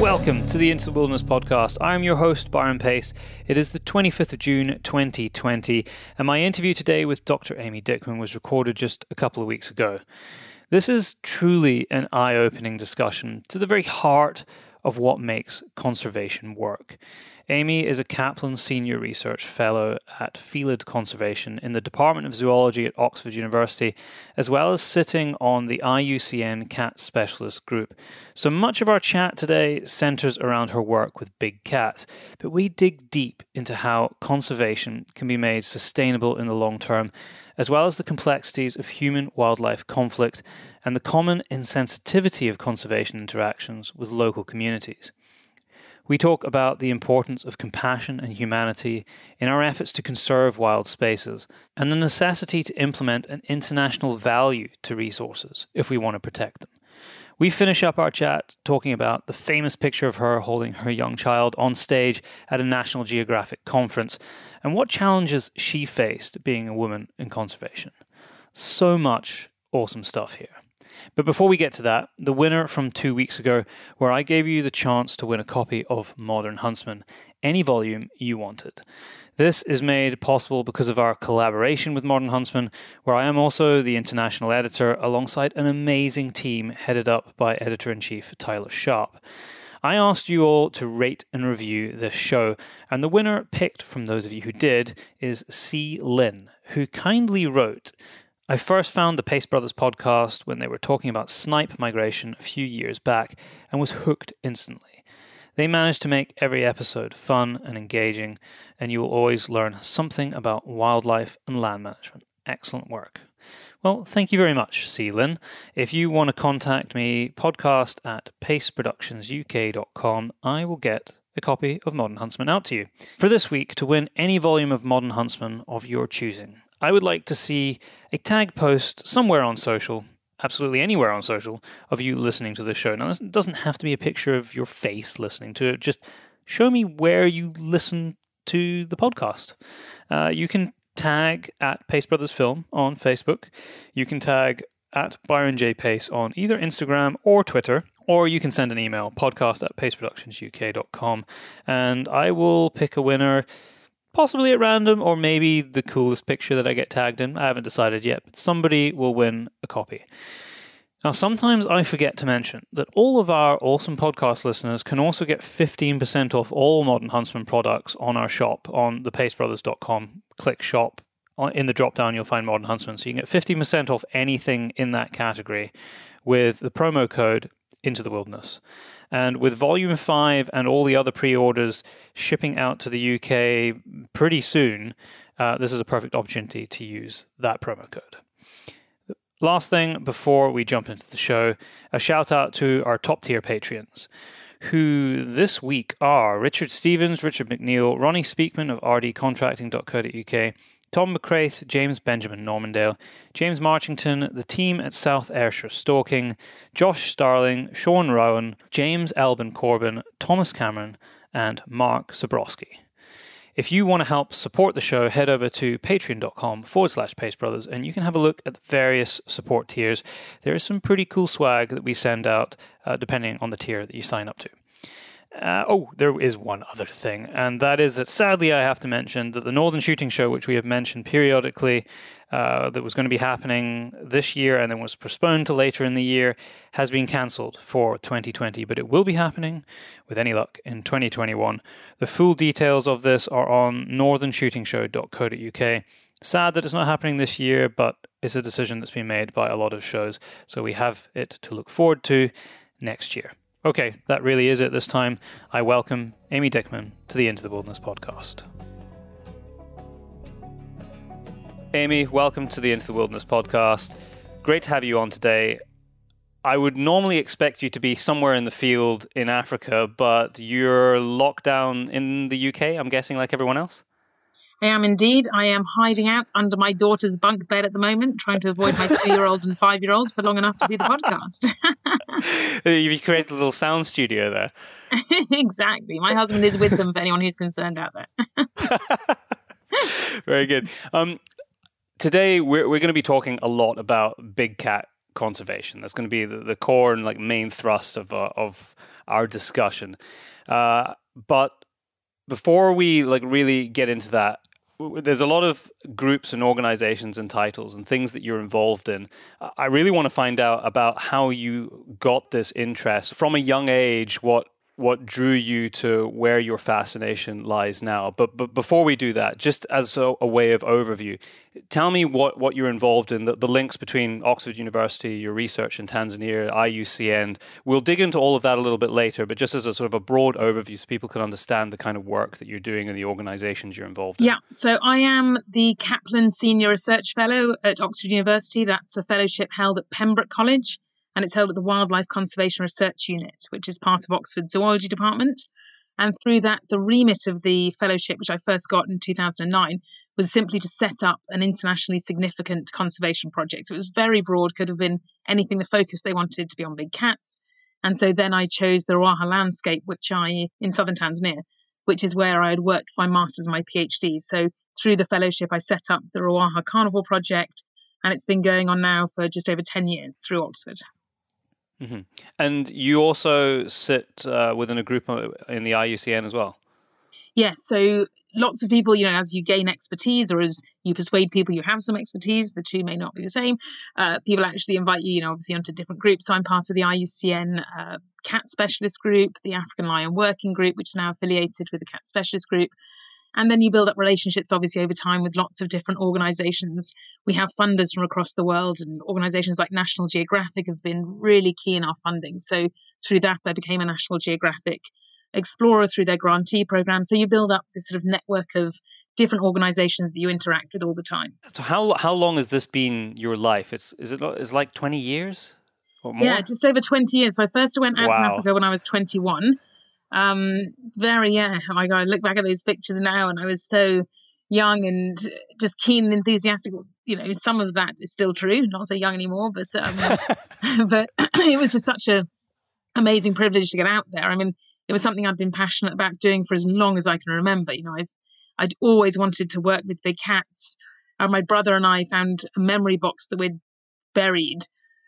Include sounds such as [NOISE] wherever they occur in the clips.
Welcome to the the Wilderness podcast. I am your host, Byron Pace. It is the 25th of June, 2020, and my interview today with Dr. Amy Dickman was recorded just a couple of weeks ago. This is truly an eye opening discussion to the very heart of what makes conservation work. Amy is a Kaplan Senior Research Fellow at Felid Conservation in the Department of Zoology at Oxford University, as well as sitting on the IUCN Cat Specialist Group. So much of our chat today centers around her work with big cats, but we dig deep into how conservation can be made sustainable in the long term, as well as the complexities of human wildlife conflict and the common insensitivity of conservation interactions with local communities. We talk about the importance of compassion and humanity in our efforts to conserve wild spaces, and the necessity to implement an international value to resources if we want to protect them. We finish up our chat talking about the famous picture of her holding her young child on stage at a National Geographic conference and what challenges she faced being a woman in conservation. So much awesome stuff here. But before we get to that, the winner from two weeks ago, where I gave you the chance to win a copy of Modern Huntsman, any volume you wanted. This is made possible because of our collaboration with Modern Huntsman, where I am also the international editor alongside an amazing team headed up by editor in chief Tyler Sharp. I asked you all to rate and review this show, and the winner picked from those of you who did is C. Lynn, who kindly wrote I first found the Pace Brothers podcast when they were talking about snipe migration a few years back and was hooked instantly. They managed to make every episode fun and engaging, and you will always learn something about wildlife and land management. Excellent work. Well, thank you very much, Seelin. If you want to contact me, podcast at paceproductionsuk.com, I will get a copy of Modern Huntsman out to you. For this week, to win any volume of Modern Huntsman of your choosing, I would like to see a tag post somewhere on social, absolutely anywhere on social, of you listening to the show. Now, this doesn't have to be a picture of your face listening to it, just show me where you listen to the podcast. Uh, you can tag at Pace Brothers Film on Facebook. You can tag at Byron J. Pace on either Instagram or Twitter, or you can send an email, podcast at paceproductionsuk.com, and I will pick a winner possibly at random, or maybe the coolest picture that I get tagged in. I haven't decided yet, but somebody will win a copy. Now, sometimes I forget to mention that all of our awesome podcast listeners can also get 15% off all Modern Huntsman products on our shop on thepacebrothers.com. Click shop. Uh, in the drop down, you'll find Modern Huntsman. So you can get 15% off anything in that category with the promo code Into the Wilderness. And with Volume 5 and all the other pre orders shipping out to the UK pretty soon, uh, this is a perfect opportunity to use that promo code. Last thing before we jump into the show, a shout out to our top tier Patreons, who this week are Richard Stevens, Richard McNeil, Ronnie Speakman of rdcontracting.co.uk, Tom McCraith, James Benjamin Normandale, James Marchington, the team at South Ayrshire Stalking, Josh Starling, Sean Rowan, James Albin Corbin, Thomas Cameron, and Mark Zabrowski. If you want to help support the show, head over to patreon.com forward slash Pace Brothers and you can have a look at the various support tiers. There is some pretty cool swag that we send out uh, depending on the tier that you sign up to. Uh, oh, there is one other thing, and that is that sadly I have to mention that the Northern Shooting Show, which we have mentioned periodically, uh, that was going to be happening this year and then was postponed to later in the year, has been cancelled for 2020, but it will be happening, with any luck, in 2021. The full details of this are on northernshootingshow.co.uk. Sad that it's not happening this year, but it's a decision that's been made by a lot of shows, so we have it to look forward to next year. Okay, that really is it this time. I welcome Amy Dickman to the Into the Wilderness podcast. Amy, welcome to the Into the Wilderness podcast. Great to have you on today. I would normally expect you to be somewhere in the field in Africa, but you're locked down in the UK, I'm guessing, like everyone else? I am indeed. I am hiding out under my daughter's bunk bed at the moment, trying to avoid my two year old and five year old for long enough to do the podcast. [LAUGHS] You've created a little sound studio there. [LAUGHS] exactly. My husband is with them for anyone who's concerned out there. [LAUGHS] Very good. Um, today, we're, we're going to be talking a lot about big cat conservation. That's going to be the, the core and like main thrust of, uh, of our discussion. Uh, but before we like really get into that, there's a lot of groups and organizations and titles and things that you're involved in. I really want to find out about how you got this interest from a young age, what what drew you to where your fascination lies now. But but before we do that, just as a, a way of overview, tell me what, what you're involved in, the, the links between Oxford University, your research in Tanzania, IUCN. We'll dig into all of that a little bit later, but just as a sort of a broad overview so people can understand the kind of work that you're doing and the organizations you're involved in. Yeah, so I am the Kaplan Senior Research Fellow at Oxford University. That's a fellowship held at Pembroke College and it's held at the Wildlife Conservation Research Unit, which is part of Oxford Zoology Department. And through that, the remit of the fellowship, which I first got in 2009, was simply to set up an internationally significant conservation project. So it was very broad, could have been anything the focus they wanted to be on big cats. And so then I chose the Ruaha landscape, which I, in southern Tanzania, which is where I had worked for my master's and my PhD. So through the fellowship, I set up the Ruaha Carnivore Project, and it's been going on now for just over 10 years through Oxford. Mm-hmm. And you also sit uh, within a group uh, in the IUCN as well. Yes. Yeah, so lots of people, you know, as you gain expertise or as you persuade people you have some expertise, the two may not be the same. Uh, people actually invite you, you know, obviously onto different groups. So I'm part of the IUCN uh, Cat Specialist Group, the African Lion Working Group, which is now affiliated with the Cat Specialist Group. And then you build up relationships, obviously, over time with lots of different organizations. We have funders from across the world, and organizations like National Geographic have been really key in our funding. So through that, I became a National Geographic explorer through their grantee program. So you build up this sort of network of different organizations that you interact with all the time. So how how long has this been your life? It's is it is like 20 years or more? Yeah, just over 20 years. So I first went out wow. in Africa when I was 21 um, very, yeah, oh my God, I look back at those pictures now and I was so young and just keen and enthusiastic. You know, some of that is still true, not so young anymore, but, um, [LAUGHS] [LAUGHS] but [CLEARS THROAT] it was just such a amazing privilege to get out there. I mean, it was something I'd been passionate about doing for as long as I can remember. You know, I've, I'd always wanted to work with big cats. And my brother and I found a memory box that we'd buried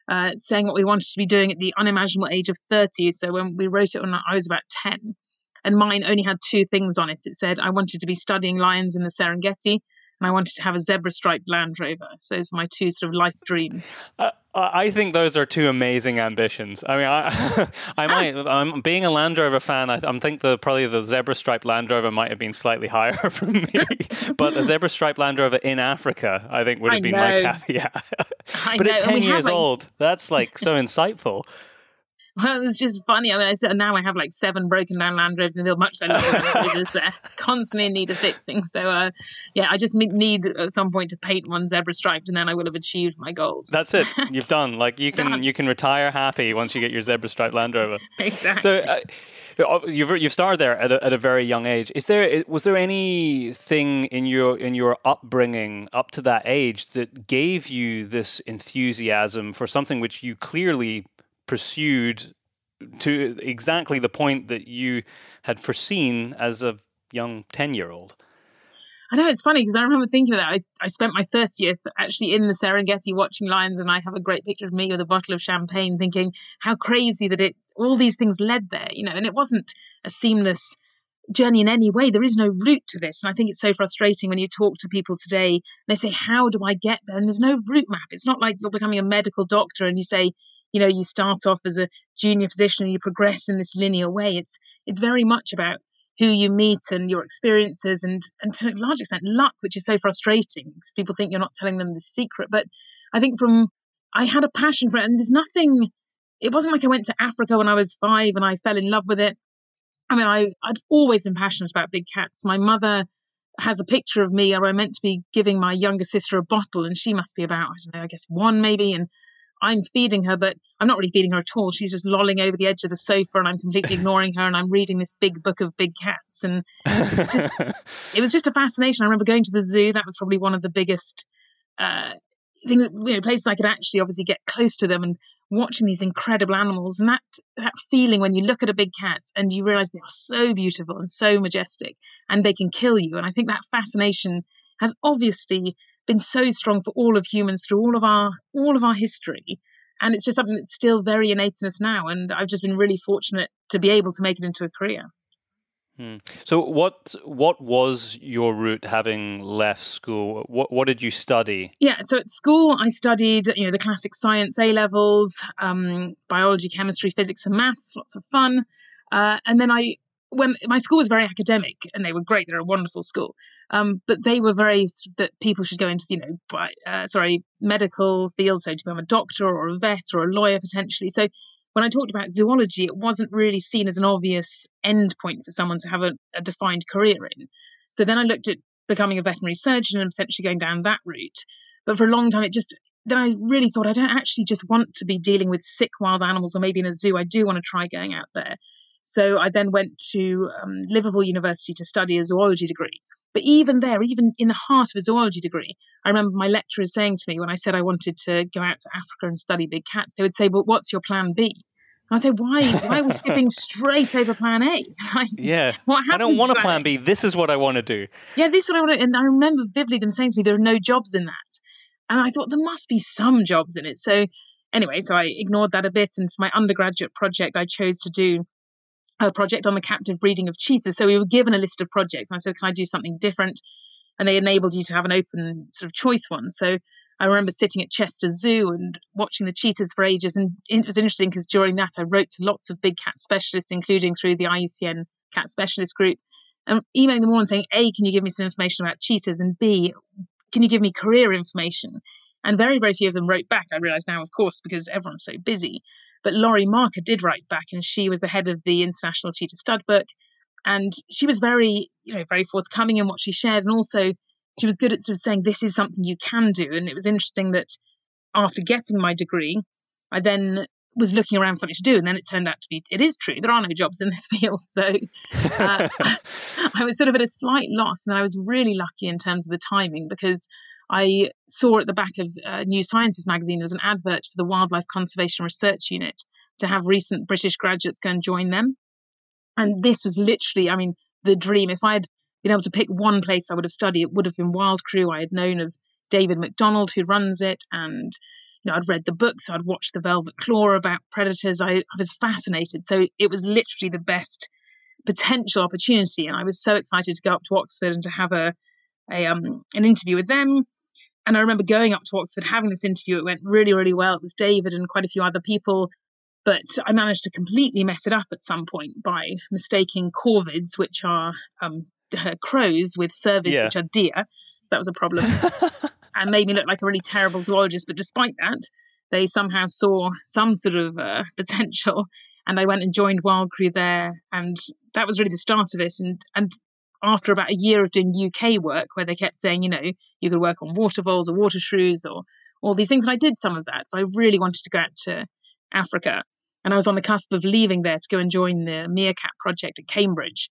uh, saying what we wanted to be doing at the unimaginable age of 30. So when we wrote it when I was about 10, and mine only had two things on it. It said I wanted to be studying lions in the Serengeti, and I wanted to have a zebra striped Land Rover. So those are my two sort of life dreams. Uh, I think those are two amazing ambitions. I mean, I, [LAUGHS] I might, I'm being a Land Rover fan. I, I think the probably the zebra striped Land Rover might have been slightly higher [LAUGHS] for me, [LAUGHS] but a zebra striped Land Rover in Africa, I think, would have I been know. my caveat. but at ten years old, that's like so insightful. [LAUGHS] Well, was just funny. I mean, I said, now I have like seven broken down Land Rovers and feel much so [LAUGHS] constantly in need of fixing. So, uh, yeah, I just need at some point to paint one zebra striped, and then I will have achieved my goals. That's it. [LAUGHS] You've done. Like you can you can retire happy once you get your zebra striped Land Rover. exactly. So. Uh, You've you've started there at a, at a very young age. Is there was there anything in your in your upbringing up to that age that gave you this enthusiasm for something which you clearly pursued to exactly the point that you had foreseen as a young 10 year old. I know it's funny because I remember thinking of that. I, I spent my 30th actually in the Serengeti watching lions, and I have a great picture of me with a bottle of champagne, thinking how crazy that it all these things led there, you know. And it wasn't a seamless journey in any way. There is no route to this, and I think it's so frustrating when you talk to people today. They say, "How do I get there?" And there's no route map. It's not like you're becoming a medical doctor and you say, you know you start off as a junior physician and you progress in this linear way it's it's very much about who you meet and your experiences and and to a large extent luck which is so frustrating because people think you're not telling them the secret. But i think from i had a passion for it and there's nothing it wasn't like i went to africa when i was five and i fell in love with it. I mean i i'd always been passionate about big cats. My mother has a picture of me or I meant to be giving my younger sister a bottle and she must be about I don't know I guess one maybe and I'm feeding her, but I'm not really feeding her at all. She's just lolling over the edge of the sofa, and I'm completely ignoring her. And I'm reading this big book of big cats, and just, it was just a fascination. I remember going to the zoo. That was probably one of the biggest uh, things, you know, places I could actually obviously get close to them and watching these incredible animals. And that that feeling when you look at a big cat and you realize they are so beautiful and so majestic, and they can kill you. And I think that fascination has obviously been so strong for all of humans through all of our all of our history. And it's just something that's still very innate in us now. And i've just been really fortunate to be able to make it into a career. Hmm. so what what was your route having left school? What what did you study? Yeah so at school i studied you know the classic science a levels um, biology chemistry physics and maths lots of fun. Uh, and then i when my school was very academic and they were great they're a wonderful school um, but they were very that people should go into you know uh, sorry medical field so to become a doctor or a vet or a lawyer potentially so when i talked about zoology it wasn't really seen as an obvious end point for someone to have a, a defined career in so then i looked at becoming a veterinary surgeon and potentially going down that route but for a long time it just then I really thought I don't actually just want to be dealing with sick wild animals or maybe in a zoo. I do want to try going out there. So I then went to um, Liverpool University to study a zoology degree. But even there, even in the heart of a zoology degree, I remember my lecturers saying to me when I said I wanted to go out to Africa and study big cats, they would say, Well, what's your plan B? I say, why? Why are we skipping [LAUGHS] straight over plan A? [LAUGHS] Like, yeah. What I don't want a plan B. This is what I want to do. Yeah, this is what I want to And I remember vividly them saying to me, there are no jobs in that. And I thought, there must be some jobs in it. So, anyway, so I ignored that a bit. And for my undergraduate project, I chose to do a project on the captive breeding of cheetahs. So we were given a list of projects, and I said, "Can I do something different?" And they enabled you to have an open sort of choice one. So I remember sitting at Chester Zoo and watching the cheetahs for ages, and it was interesting because during that I wrote to lots of big cat specialists, including through the IUCN Cat Specialist Group, and emailing them all and saying, "A, can you give me some information about cheetahs?" and B, can you give me career information? And very, very few of them wrote back. I realise now, of course, because everyone's so busy. But Laurie Marker did write back, and she was the head of the International Cheetah Stud Book. And she was very, you know, very forthcoming in what she shared. And also, she was good at sort of saying, this is something you can do. And it was interesting that after getting my degree, I then was looking around for something to do. And then it turned out to be, it is true, there are no jobs in this [LAUGHS] field. So uh, [LAUGHS] I was sort of at a slight loss. And I was really lucky in terms of the timing because I saw at the back of uh, New Scientist magazine there was an advert for the Wildlife Conservation Research Unit to have recent British graduates go and join them. And this was literally, I mean, the dream. If I had been able to pick one place I would have studied, it would have been WildCRU. I had known of David Macdonald, who runs it, and you know, I'd read the books, I'd watched the Velvet Claw about predators. I, I was fascinated. So it was literally the best potential opportunity, and I was so excited to go up to Oxford and to have a a um, an interview with them. And I remember going up to Oxford, having this interview. It went really, really well. It was David and quite a few other people. But I managed to completely mess it up at some point by mistaking corvids, which are um, crows, with cervids, yeah. which are deer. That was a problem. [LAUGHS] and made me look like a really terrible zoologist. But despite that, they somehow saw some sort of uh, [LAUGHS] potential. And I went and joined WildCRU there. And that was really the start of it. And, and after about a year of doing UK work, where they kept saying, you know, you could work on water voles or water shrews or all these things. And I did some of that, but I really wanted to go out to Africa. And I was on the cusp of leaving there to go and join the Meerkat project at Cambridge,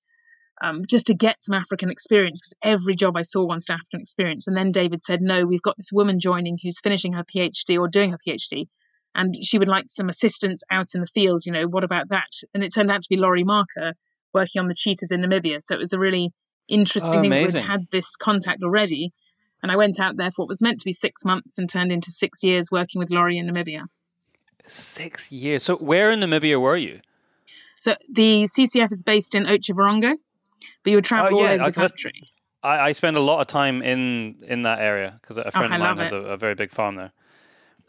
um, just to get some African experience, because every job I saw wanted African experience. And then David said, no, we've got this woman joining who's finishing her PhD or doing her PhD. And she would like some assistance out in the field. You know, what about that? And it turned out to be Laurie Marker working on the cheetahs in Namibia. So it was a really interesting oh, thing we'd had this contact already. And I went out there for what was meant to be six months and turned into six years working with Laurie in Namibia. Six years. So where in Namibia were you? So the CCF is based in Otjiwarongo, but you would travel oh, yeah, all over the country. I, I, spend a lot of time in in that area because a friend oh, of mine has a, a, very big farm there.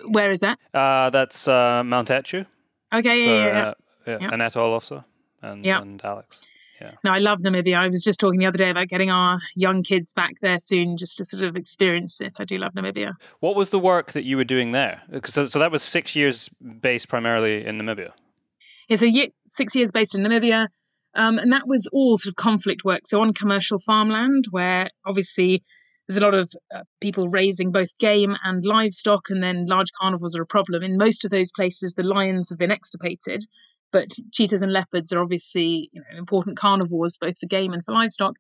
Where is that? Uh, that's uh, Mount Etjo. Okay, so, yeah, yeah, uh, yeah. yeah. Annette Oelofse and, yeah. and Alex. Yeah. No, I love Namibia. I was just talking the other day about getting our young kids back there soon just to sort of experience it. I do love Namibia. What was the work that you were doing there? So, so that was six years based primarily in Namibia. Yeah, so six years based in Namibia. Um, and that was all sort of conflict work. So on commercial farmland, where obviously there's a lot of uh, people raising both game and livestock, and then large carnivores are a problem. In most of those places, the lions have been extirpated, but cheetahs and leopards are obviously you know, important carnivores, both for game and for livestock.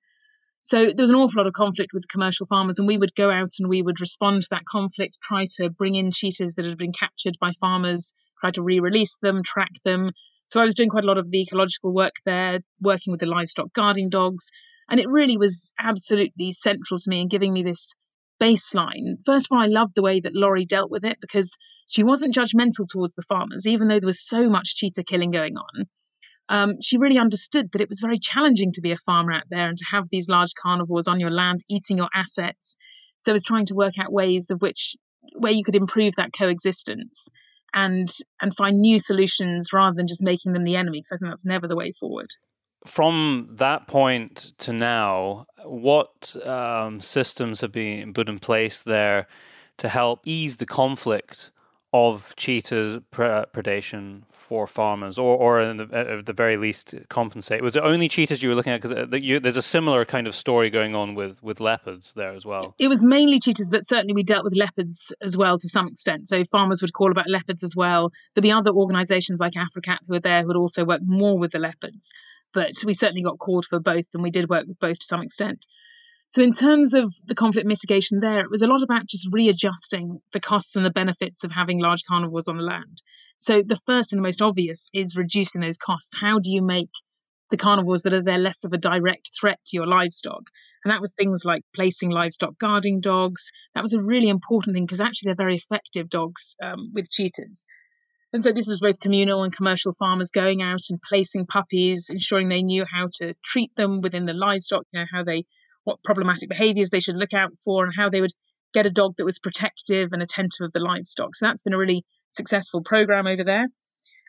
So there was an awful lot of conflict with commercial farmers, and we would go out and we would respond to that conflict, try to bring in cheetahs that had been captured by farmers, try to re release them, track them. So I was doing quite a lot of the ecological work there, working with the livestock guarding dogs, and it really was absolutely central to me in giving me this baseline. First of all, I loved the way that Laurie dealt with it because she wasn't judgmental towards the farmers, even though there was so much cheetah killing going on. Um, she really understood that it was very challenging to be a farmer out there and to have these large carnivores on your land eating your assets. So I was trying to work out ways of which where you could improve that coexistence and and find new solutions rather than just making them the enemy. Because I think that's never the way forward from that point to now, what um, systems have been put in place there to help ease the conflict of cheetah predation for farmers, or, or the, at the very least compensate? Was it only cheetahs you were looking at? Because uh, there's a similar kind of story going on with, with leopards there as well. It was mainly cheetahs, but certainly we dealt with leopards as well to some extent. So farmers would call about leopards as well. There'd be other organisations like AfriCat who were there who would also work more with the leopards but we certainly got called for both and we did work with both to some extent. So, in terms of the conflict mitigation there, it was a lot about just readjusting the costs and the benefits of having large carnivores on the land. So, the first and the most obvious is reducing those costs. How do you make the carnivores that are there less of a direct threat to your livestock? And that was things like placing livestock guarding dogs. That was a really important thing because actually they're very effective dogs um, with cheetahs. And so this was both communal and commercial farmers going out and placing puppies, ensuring they knew how to treat them within the livestock, you know, how they, what problematic behaviors they should look out for, and how they would get a dog that was protective and attentive of the livestock. So that's been a really successful program over there.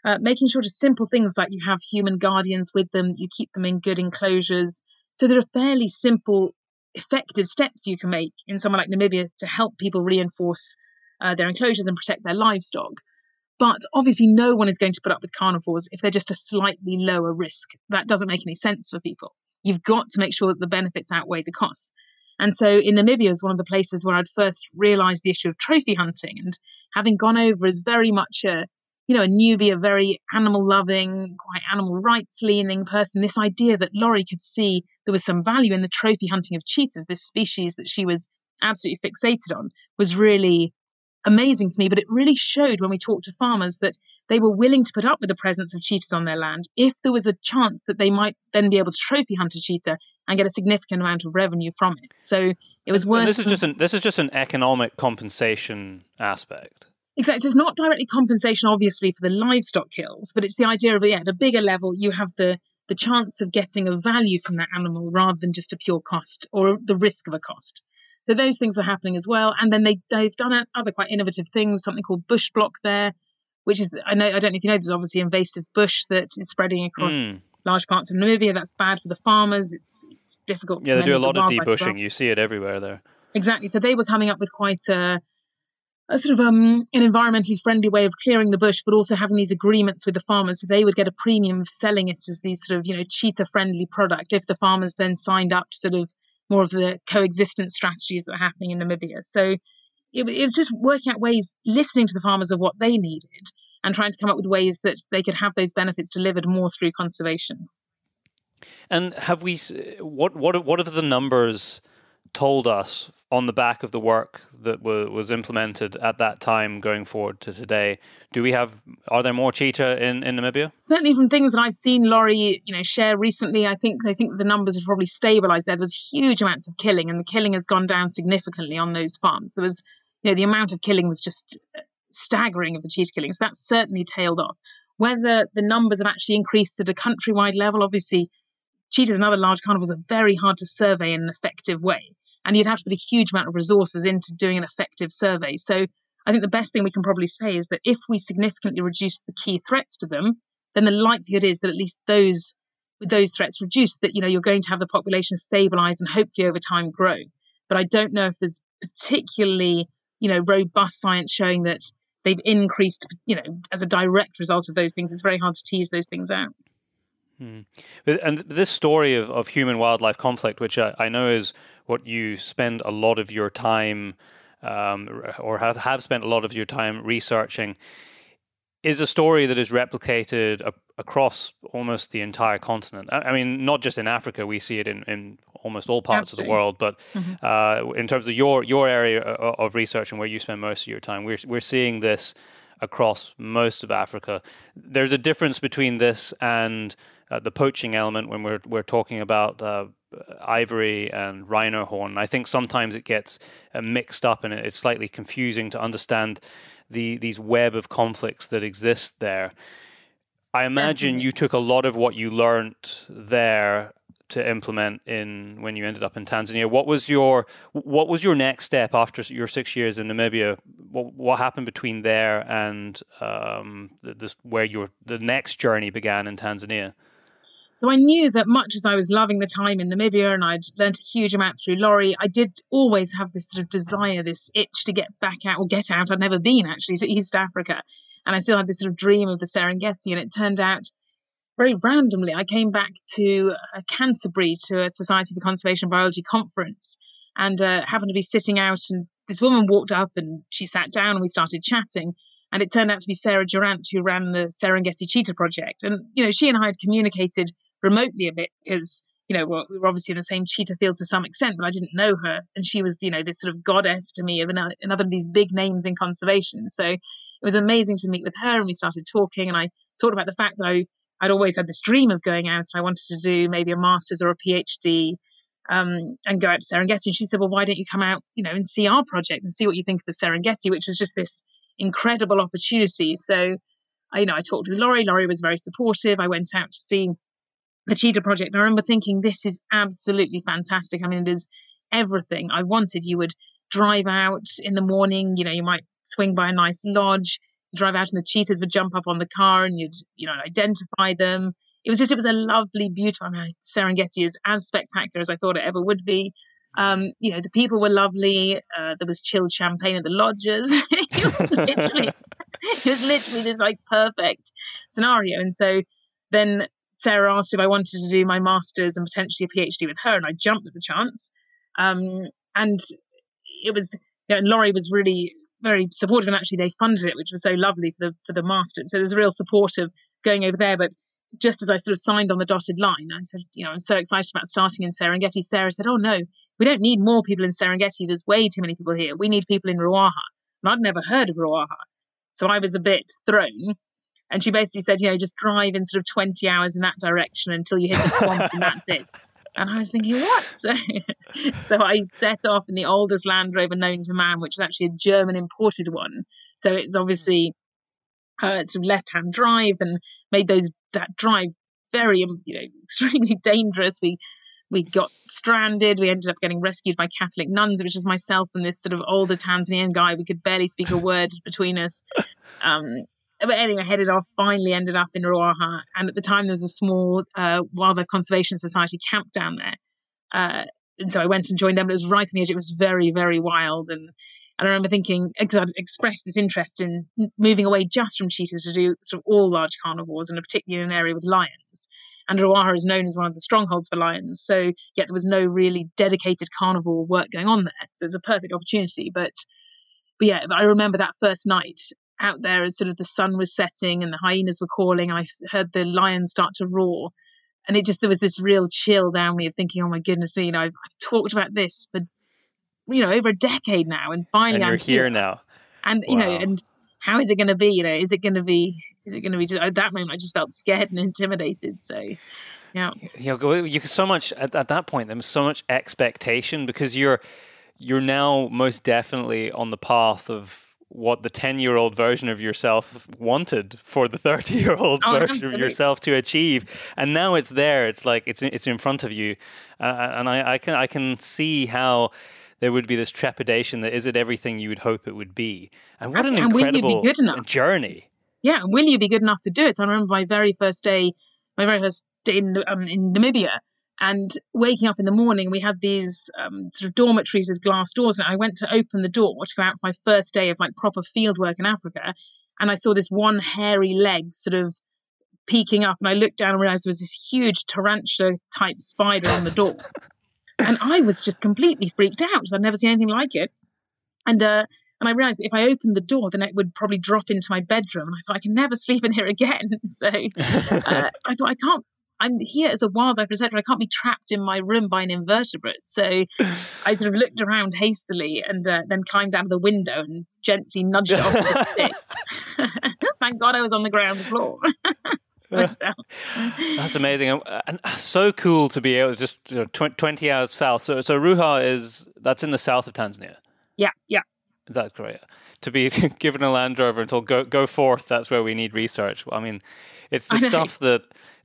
Uh, making sure just simple things like you have human guardians with them, you keep them in good enclosures. So there are fairly simple, effective steps you can make in somewhere like Namibia to help people reinforce uh, their enclosures and protect their livestock. But obviously, no one is going to put up with carnivores if they're just a slightly lower risk. That doesn't make any sense for people. You've got to make sure that the benefits outweigh the costs. And so in Namibia is one of the places where I'd first realized the issue of trophy hunting. And having gone over as very much a, you know, a newbie, a very animal loving, quite animal rights leaning person, this idea that Laurie could see there was some value in the trophy hunting of cheetahs, this species that she was absolutely fixated on, was really amazing to me, but it really showed when we talked to farmers that they were willing to put up with the presence of cheetahs on their land if there was a chance that they might then be able to trophy hunt a cheetah and get a significant amount of revenue from it. So it was worth. And this is just an this is just an economic compensation aspect. Exactly. So it's not directly compensation, obviously, for the livestock kills, but it's the idea of yeah, at a bigger level, you have the the chance of getting a value from that animal rather than just a pure cost or the risk of a cost. So those things were happening as well. And then they they've done other quite innovative things, something called Bushblok there, which is I know I don't know if you know there's obviously invasive bush that is spreading across mm. large parts of Namibia. That's bad for the farmers. It's it's difficult. Yeah, they do a lot of debushing. Well. You see it everywhere there. Exactly. So they were coming up with quite a a sort of um, an environmentally friendly way of clearing the bush, but also having these agreements with the farmers. So they would get a premium of selling it as these sort of, you know, cheetah friendly product if the farmers then signed up to sort of more of the coexistence strategies that are happening in Namibia. So it, it was just working out ways, listening to the farmers of what they needed, and trying to come up with ways that they could have those benefits delivered more through conservation. And have we? What what what are the numbers? Told us on the back of the work that was implemented at that time going forward to today. Do we have are there more cheetah in, in namibia? Certainly from things that i've seen laurie you know share recently i think i think the numbers have probably stabilized there. There's huge amounts of killing and the killing has gone down significantly on those farms. There was you know the amount of killing was just staggering of the cheetah killings that's certainly tailed off. Whether the numbers have actually increased at a countrywide level obviously cheetahs and other large carnivores are very hard to survey in an effective way and you'd have to put a huge amount of resources into doing an effective survey. So I think the best thing we can probably say is that if we significantly reduce the key threats to them, then the likelihood is that at least those with those threats reduced, that you know you're going to have the population stabilize and hopefully over time grow. But I don't know if there's particularly you know robust science showing that they've increased you know as a direct result of those things. It's very hard to tease those things out. Hmm. And this story of, of human wildlife conflict, which I, I, know is what you spend a lot of your time um, or have, have spent a lot of your time researching, is a story that is replicated a, across almost the entire continent. I, I, mean, not just in Africa, we see it in, in almost all parts Absolutely. of the world, but mm-hmm. uh, in terms of your, your area of research and where you spend most of your time, we're, we're seeing this across most of Africa. There's a difference between this and uh, the poaching element when we're we're talking about uh, ivory and rhino horn. I think sometimes it gets uh, mixed up and it's slightly confusing to understand the these web of conflicts that exist there. I imagine you took a lot of what you learned there to implement in when you ended up in Tanzania. What was your what was your next step after your six years in Namibia? What, what happened between there and um, this where your the next journey began in Tanzania? So I knew that much as I was loving the time in Namibia and I'd learned a huge amount through Laurie, I did always have this sort of desire, this itch to get back out or get out. I'd never been actually to East Africa. And I still had this sort of dream of the Serengeti. And it turned out very randomly, I came back to uh, Canterbury to a Society for Conservation Biology conference and uh, happened to be sitting out. And this woman walked up and she sat down and we started chatting. And it turned out to be Sarah Durant, who ran the Serengeti Cheetah Project. And, you know, she and I had communicated remotely a bit because you know, well, we were obviously in the same cheetah field to some extent, but I didn't know her. And she was, you know, this sort of goddess to me of another, another of these big names in conservation. So it was amazing to meet with her. And we started talking. And I talked about the fact that I, I'd always had this dream of going out. and I wanted to do maybe a master's or a PhD um, and go out to Serengeti. And she said, well, why don't you come out, you know, and see our project and see what you think of the Serengeti, which was just this incredible opportunity. So, I, you know, I talked with Laurie. Laurie was very supportive. I went out to see the Cheetah Project. And I remember thinking, this is absolutely fantastic. I mean, it is everything I wanted. You would drive out in the morning, you know, you might swing by a nice lodge, drive out and the cheetahs would jump up on the car and you'd, you know, identify them. It was just, it was a lovely, beautiful, I mean, Serengeti is as spectacular as I thought it ever would be. Um, you know, the people were lovely. Uh, there was chilled champagne at the lodges. [LAUGHS] it was [LAUGHS] it was literally this like perfect scenario. And so then Sarah asked if I wanted to do my master's and potentially a PhD with her, and I jumped at the chance. Um, and it was, you know, and Laurie was really very supportive, and actually they funded it, which was so lovely for the for the master's. So there's a real support of going over there. But just as I sort of signed on the dotted line, I said, you know, I'm so excited about starting in Serengeti. Sarah said, oh no, we don't need more people in Serengeti. There's way too many people here. We need people in Ruaha. And I'd never heard of Ruaha. So I was a bit thrown. And she basically said, you know, just drive in sort of 20 hours in that direction until you hit the swamp and that's it. And I was thinking, what? [LAUGHS] So, I set off in the oldest Land Rover known to man, which is actually a German imported one. So it's obviously uh, sort of left-hand drive and made those that drive very, um, you know, [LAUGHS] extremely dangerous. We we got stranded. We ended up getting rescued by Catholic nuns, which is myself and this sort of older Tanzanian guy. We could barely speak a word between us. Um, but anyway, headed off, finally ended up in Ruaha. And at the time, there was a small uh, Wildlife Conservation Society camp down there. Uh, and so I went and joined them. but It was right on the edge. It was very, very wild. And, and I remember thinking, because I'd expressed this interest in moving away just from cheetahs to do sort of all large carnivores, and particularly in an area with lions. And Ruaha is known as one of the strongholds for lions. So, yet there was no really dedicated carnivore work going on there. So it was a perfect opportunity. But but yeah, I remember that first night out there as sort of the sun was setting and the hyenas were calling. and I heard the lions start to roar. And it just, there was this real chill down me of thinking, oh my goodness, you know, I've, I've talked about this for, you know, over a decade now. And finally, and you're I'm here, here now. And, wow. you know, and how is it going to be? You know, is it going to be, is it going to be just, at that moment, I just felt scared and intimidated. So, yeah. You know, you so much, at, at that point, there was so much expectation because you're, you're now most definitely on the path of what the 10 year old version of yourself wanted for the 30 year old oh, version absolutely. of yourself to achieve. And now it's there. It's like it's it's in front of you. Uh, and I, I can i can see how there would be this trepidation that is it everything you would hope it would be? And what an and incredible journey. Yeah and will you be good enough to do it? I remember my very first day my very first day in, um, in namibia and waking up in the morning, we had these um, sort of dormitories with glass doors, and I went to open the door to go out for my first day of like proper field work in Africa, and I saw this one hairy leg sort of peeking up and I looked down and realized there was this huge tarantula type spider on the door. [LAUGHS] and I was just completely freaked out because I'd never seen anything like it. And uh, and I realized if I opened the door, then it would probably drop into my bedroom. And I thought I can never sleep in here again. [LAUGHS] So uh, [LAUGHS] I thought I can't. I'm here as a wildlife researcher. I can't be trapped in my room by an invertebrate. So I sort of looked around hastily and uh, then climbed out of the window and gently nudged it off with a [LAUGHS] stick. [LAUGHS] Thank God I was on the ground floor. [LAUGHS] That's amazing, and so cool to be able to just you know, tw- twenty hours south. So, so Ruaha is that's in the south of Tanzania. Yeah, yeah, that's great. To be [LAUGHS] given a Land Rover and told go go forth, that's where we need research. I mean, it's the stuff that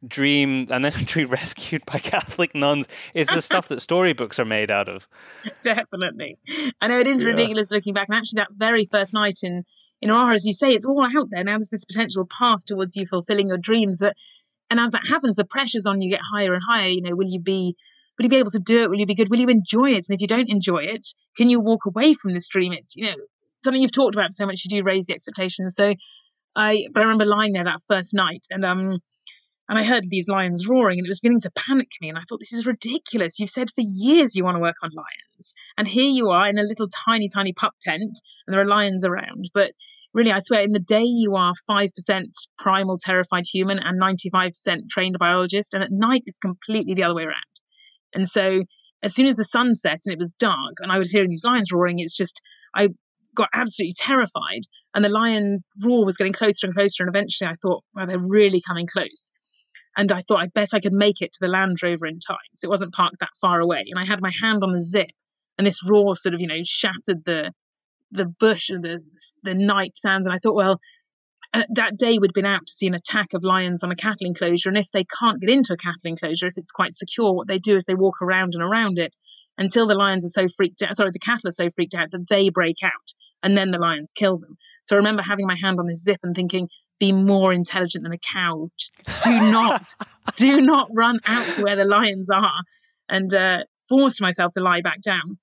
dream and then [LAUGHS] be rescued by Catholic nuns. It's the stuff that storybooks are made out of. [LAUGHS] Definitely. I know it is yeah. ridiculous looking back. And actually, that very first night in in Ruaha, as you say, it's all out there now. There's this potential path towards you fulfilling your dreams. That and as that happens, the pressures on you get higher and higher. You know, will you be will you be able to do it? Will you be good? Will you enjoy it? And if you don't enjoy it, can you walk away from this dream? It's, you know, something you've talked about so much. You do raise the expectations. So I, but I remember lying there that first night and, um, and I heard these lions roaring and it was beginning to panic me. And I thought, this is ridiculous. You've said for years you want to work on lions. And here you are in a little tiny, tiny pup tent and there are lions around. But really, I swear, in the day you are 5% primal terrified human and 95% trained biologist. And at night it's completely the other way around. And so as soon as the sun set and it was dark and I was hearing these lions roaring, it's just, I got absolutely terrified. And the lion roar was getting closer and closer. And eventually I thought, well, they're really coming close. And I thought, I bet I could make it to the Land Rover in time. So it wasn't parked that far away. And I had my hand on the zip and this roar sort of, you know, shattered the, the bush and the, the night sounds. And I thought, well, uh, that day we'd been out to see an attack of lions on a cattle enclosure. And if they can't get into a cattle enclosure, if it's quite secure, what they do is they walk around and around it until the lions are so freaked out, sorry, the cattle are so freaked out that they break out and then the lions kill them. So I remember having my hand on this zip and thinking, be more intelligent than a cow. Just do not, [LAUGHS] do not run out to where the lions are. And uh, forced myself to lie back down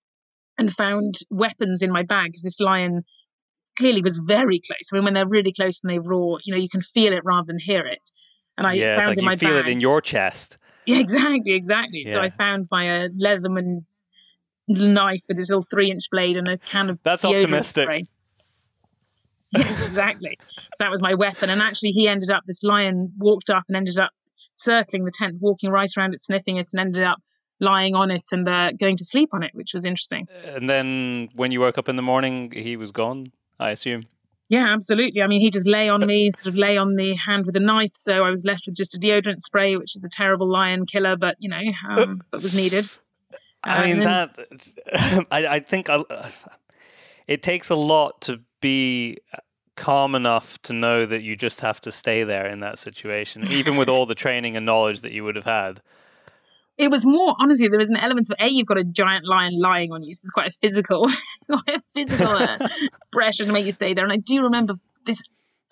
and found weapons in my bag because this lion clearly was very close. I mean, when they're really close and they roar, you know, you can feel it rather than hear it. And I yeah, found like in my feel bag, it in your chest. Yeah, [LAUGHS] exactly, exactly. Yeah. So I found my uh, Leatherman knife with this little three-inch blade and a can of that's optimistic. Spray. [LAUGHS] Yes, exactly. so that was my weapon. And actually, he ended up. This lion walked up and ended up circling the tent, walking right around it, sniffing it, and ended up lying on it and uh, going to sleep on it, which was interesting. And then when you woke up in the morning, he was gone. I assume. Yeah, absolutely. I mean, he just lay on me, sort of lay on the hand with a knife. So I was left with just a deodorant spray, which is a terrible lion killer, but you know, um, but was needed. I mean, then, that [LAUGHS] I, I think I, it takes a lot to be calm enough to know that you just have to stay there in that situation, even with all the training and knowledge that you would have had. It was more honestly there was an element of a you've got a giant lion lying on you. So it's quite a physical [LAUGHS] quite a physical uh, [LAUGHS] pressure to make you stay there. And i do remember this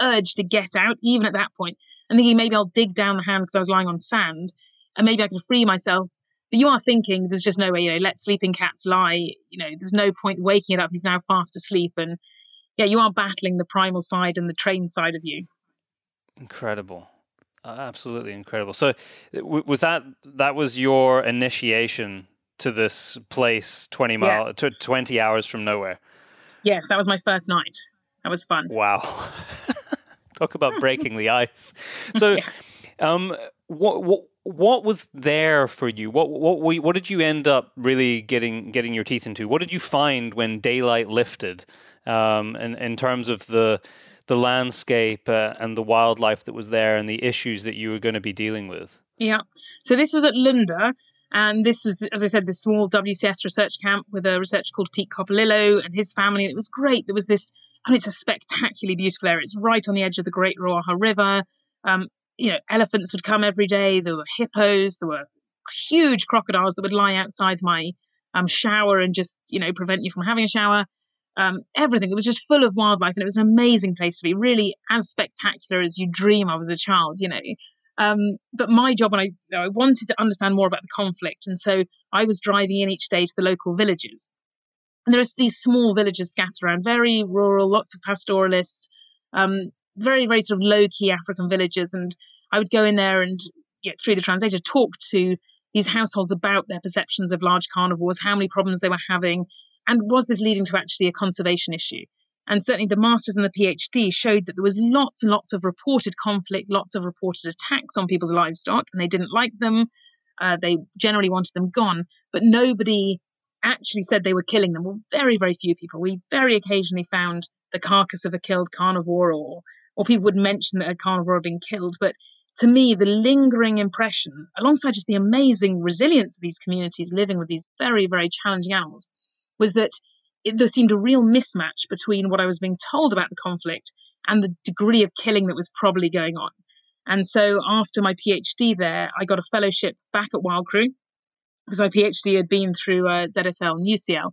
urge to get out even at that point. And thinking maybe i'll dig down the hand because i was lying on sand and maybe i can free myself but you are thinking there's just no way you know let sleeping cats lie you know there's no point waking it up he's now fast asleep and yeah you are battling the primal side and the trained side of you incredible absolutely incredible. So, was that that was your initiation to this place twenty mile yes. twenty hours from nowhere? Yes, that was my first night. That was fun. Wow, [LAUGHS] talk about breaking the ice. So, [LAUGHS] yeah. um, what what what was there for you? What what what did you end up really getting getting your teeth into? What did you find when daylight lifted? Um, in in terms of the the landscape uh, and the wildlife that was there and the issues that you were going to be dealing with. Yeah. So this was at Lunda. And this was, as I said, this small WCS research camp with a researcher called Pete Coppolillo and his family. And it was great. There was this, and it's a spectacularly beautiful area. It's right on the edge of the Great Ruaha River. Um, you know, elephants would come every day. There were hippos. There were huge crocodiles that would lie outside my um, shower and just, you know, prevent you from having a shower um, everything. It was just full of wildlife, and it was an amazing place to be. Really, as spectacular as you dream of as a child, you know. Um, but my job, and I, I wanted to understand more about the conflict, and so I was driving in each day to the local villages. And there are these small villages scattered around, very rural, lots of pastoralists, um, very, very sort of low key African villages. And I would go in there and through the translator talk to these households about their perceptions of large carnivores, how many problems they were having, and was this leading to actually a conservation issue? And certainly the masters and the PhD showed that there was lots and lots of reported conflict, lots of reported attacks on people's livestock, and they didn't like them. Uh, they generally wanted them gone, but nobody actually said they were killing them. Well, very, very few people. We very occasionally found the carcass of a killed carnivore, or or people would mention that a carnivore had been killed. But to me, the lingering impression, alongside just the amazing resilience of these communities living with these very, very challenging animals, was that it, there seemed a real mismatch between what I was being told about the conflict and the degree of killing that was probably going on. And so after my PhD there, I got a fellowship back at WildCRU because my PhD had been through uh, ZSL and UCL.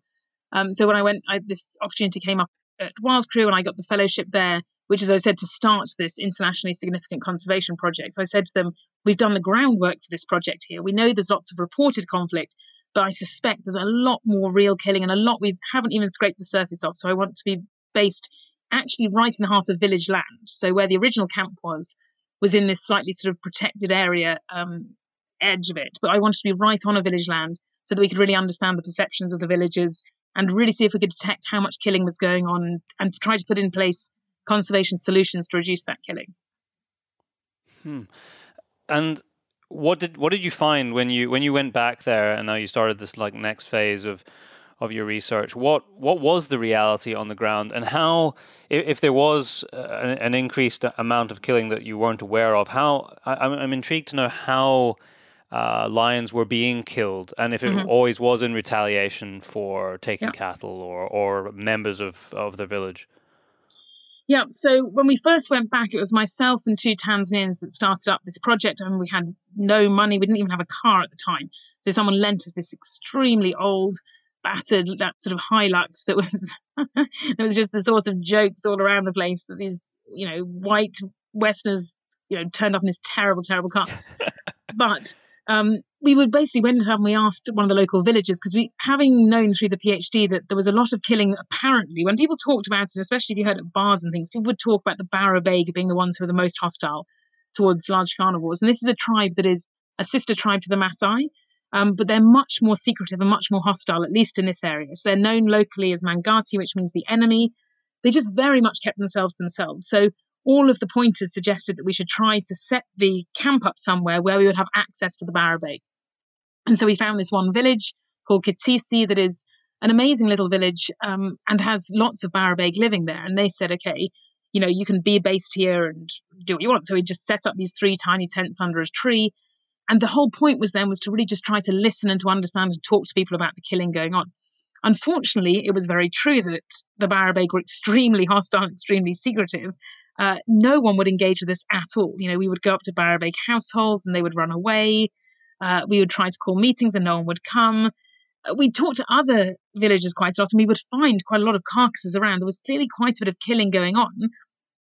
Um, so when I went, I, this opportunity came up at WildCRU and I got the fellowship there, which as I said, to start this internationally significant conservation project. So I said to them, We've done the groundwork for this project here. We know there's lots of reported conflict, but I suspect there's a lot more real killing and a lot we haven't even scraped the surface of. So I want to be based actually right in the heart of village land. So where the original camp was, was in this slightly sort of protected area um, edge of it. But I wanted to be right on a village land so that we could really understand the perceptions of the villagers and really see if we could detect how much killing was going on and try to put in place conservation solutions to reduce that killing. Hmm. And what did what did you find when you when you went back there and now you started this like next phase of of your research? What what was the reality on the ground, and how, if, there was an, an, increased amount of killing that you weren't aware of, how I, am intrigued to know how uh, lions were being killed, and if it mm-hmm. always was in retaliation for taking yeah. cattle or or members of of the village. Yeah, so when we first went back, it was myself and two Tanzanians that started up this project, and we had no money. We didn't even have a car at the time. So someone lent us this extremely old, battered, that sort of Hilux that was [LAUGHS] that was just the source of jokes all around the place. That these, you know, white Westerners, you know, turned off in this terrible, terrible car. [LAUGHS] but um, we would basically went and we asked one of the local villagers because we, having known through the PhD that there was a lot of killing. Apparently, when people talked about it, especially if you heard at bars and things, people would talk about the Barabaig being the ones who are the most hostile towards large carnivores. And this is a tribe that is a sister tribe to the Maasai. Um, but they're much more secretive and much more hostile, at least in this area. So they're known locally as Mangati, which means the enemy. They just very much kept themselves themselves. So all of the pointers suggested that we should try to set the camp up somewhere where we would have access to the Barabaig. And so we found this one village called Kitisi that is an amazing little village um, and has lots of Barabaig living there. And they said, okay, you know, you can be based here and do what you want. So we just set up these three tiny tents under a tree. And the whole point was then was to really just try to listen and to understand and talk to people about the killing going on. Unfortunately, it was very true that the Barabaig were extremely hostile, extremely secretive, uh, no one would engage with us at all. You know, we would go up to Barabaig households and they would run away. Uh, we would try to call meetings and no one would come. Uh, we talked to other villagers quite a lot and we would find quite a lot of carcasses around. There was clearly quite a bit of killing going on.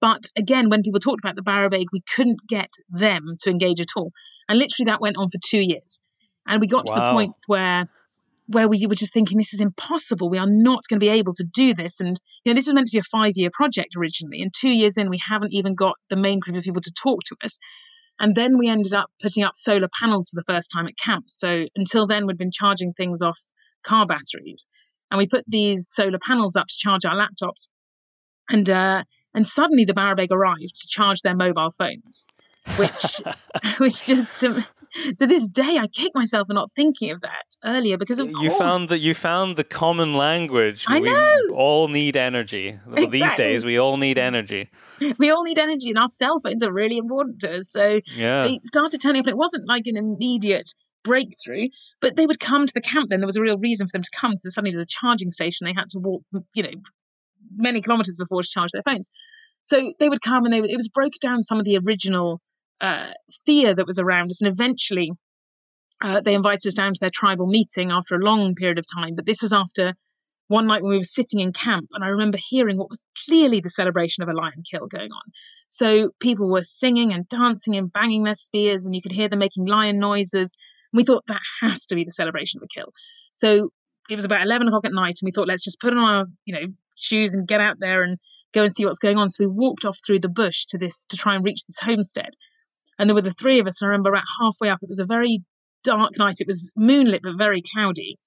But again, when people talked about the Barabaig, we couldn't get them to engage at all. And literally that went on for two years. And we got wow. to the point where where we were just thinking this is impossible. We are not going to be able to do this. And you know, this was meant to be a five year project originally, and two years in, we haven't even got the main group of people to talk to us. And then we ended up putting up solar panels for the first time at camp. So until then, we'd been charging things off car batteries, and we put these solar panels up to charge our laptops. And uh, and suddenly the Barabaig arrived to charge their mobile phones, which [LAUGHS] which just um, [LAUGHS] to this day, I kick myself for not thinking of that earlier because of you course. found that you found the common language. I know. We all need energy. Exactly. These days, we all need energy. [LAUGHS] We all need energy, and our cell phones are really important to us. So yeah. they started turning up, and it wasn't like an immediate breakthrough, but they would come to the camp. Then there was a real reason for them to come. So suddenly there's a charging station. They had to walk, you know, many kilometers before to charge their phones. So they would come, and they would, it was broke down some of the original uh, fear that was around us. And eventually, uh, they invited us down to their tribal meeting after a long period of time. But this was after one night when we were sitting in camp, and I remember hearing what was clearly the celebration of a lion kill going on. So people were singing and dancing and banging their spears, and you could hear them making lion noises. And we thought that has to be the celebration of a kill. So it was about 11 o'clock at night, and we thought, let's just put on our, you know, shoes and get out there and go and see what's going on. So we walked off through the bush to this to try and reach this homestead. And there were the three of us. And I remember about halfway up, it was a very dark night. It was moonlit, but very cloudy.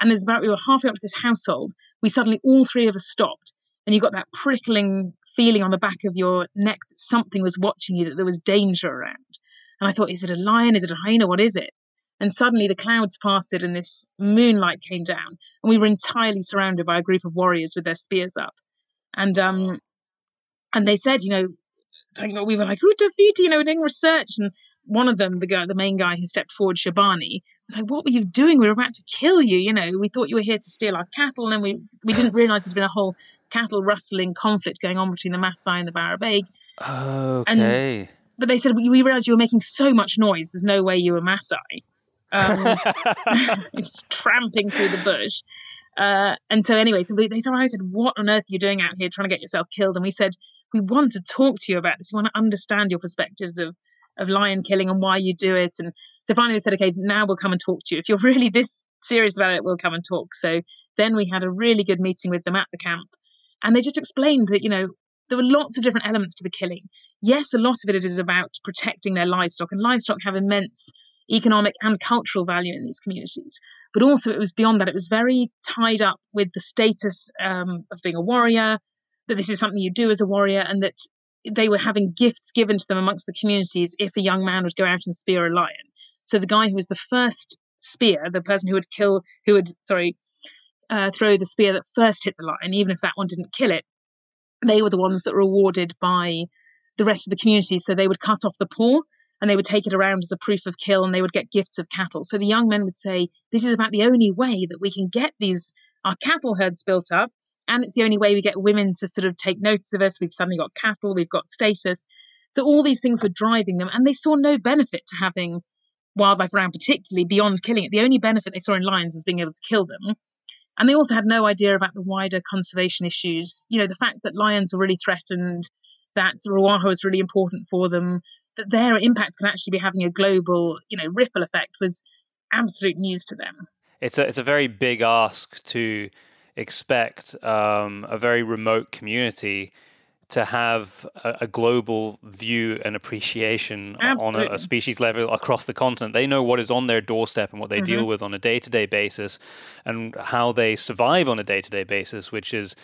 And as about we were halfway up to this household, we suddenly all three of us stopped. And you got that prickling feeling on the back of your neck that something was watching you, that there was danger around. And I thought, is it a lion? Is it a hyena? What is it? And suddenly the clouds parted and this moonlight came down, and we were entirely surrounded by a group of warriors with their spears up. And um, and they said, you know, we were like, Utafiti, you know, doing research. And one of them, the guy, the main guy who stepped forward, Shabani, was like, what were you doing? We were about to kill you. You know, we thought you were here to steal our cattle. And then we, we didn't realize there'd been a whole cattle rustling conflict going on between the Maasai and the Barabaig. Okay. And, but they said, we, we realized you were making so much noise. There's no way you were Maasai um, [LAUGHS] [LAUGHS] just tramping through the bush. Uh, and so anyway, so they, I said, "What on earth are you doing out here trying to get yourself killed?" And we said, "We want to talk to you about this. We want to understand your perspectives of of lion killing and why you do it." And so finally, they said, "Okay, now we'll come and talk to you. If you're [LAUGHS] really this serious about it, we'll come and talk." So then we had a really good meeting with them at the camp, and they just explained that you know there were lots of different elements to the killing. Yes, a lot of it is about protecting their livestock, and livestock have immense economic and cultural value in these communities. But also, it was beyond that. It was very tied up with the status um, of being a warrior, that this is something you do as a warrior, and that they were having gifts given to them amongst the communities if a young man would go out and spear a lion. So the guy who was the first spear, the person who would kill, who would, sorry, uh, throw the spear that first hit the lion, even if that one didn't kill it, they were the ones that were rewarded by the rest of the community. So they would cut off the paw and they would take it around as a proof of kill and they would get gifts of cattle. So the young men would say, This is about the only way that we can get these our cattle herds built up. And it's the only way we get women to sort of take notice of us. We've suddenly got cattle, we've got status. So all these things were driving them, and they saw no benefit to having wildlife around, particularly beyond killing it. The only benefit they saw in lions was being able to kill them. And they also had no idea about the wider conservation issues. You know, the fact that lions were really threatened, that Ruaha was really important for them, that their impact can actually be having a global, you know, ripple effect was absolute news to them. It's a it's a very big ask to expect um, a very remote community to have a, a global view and appreciation Absolutely. on a, a, species level across the continent. They know what is on their doorstep and what they mm-hmm. deal with on a day to day basis and how they survive on a day to day basis, which is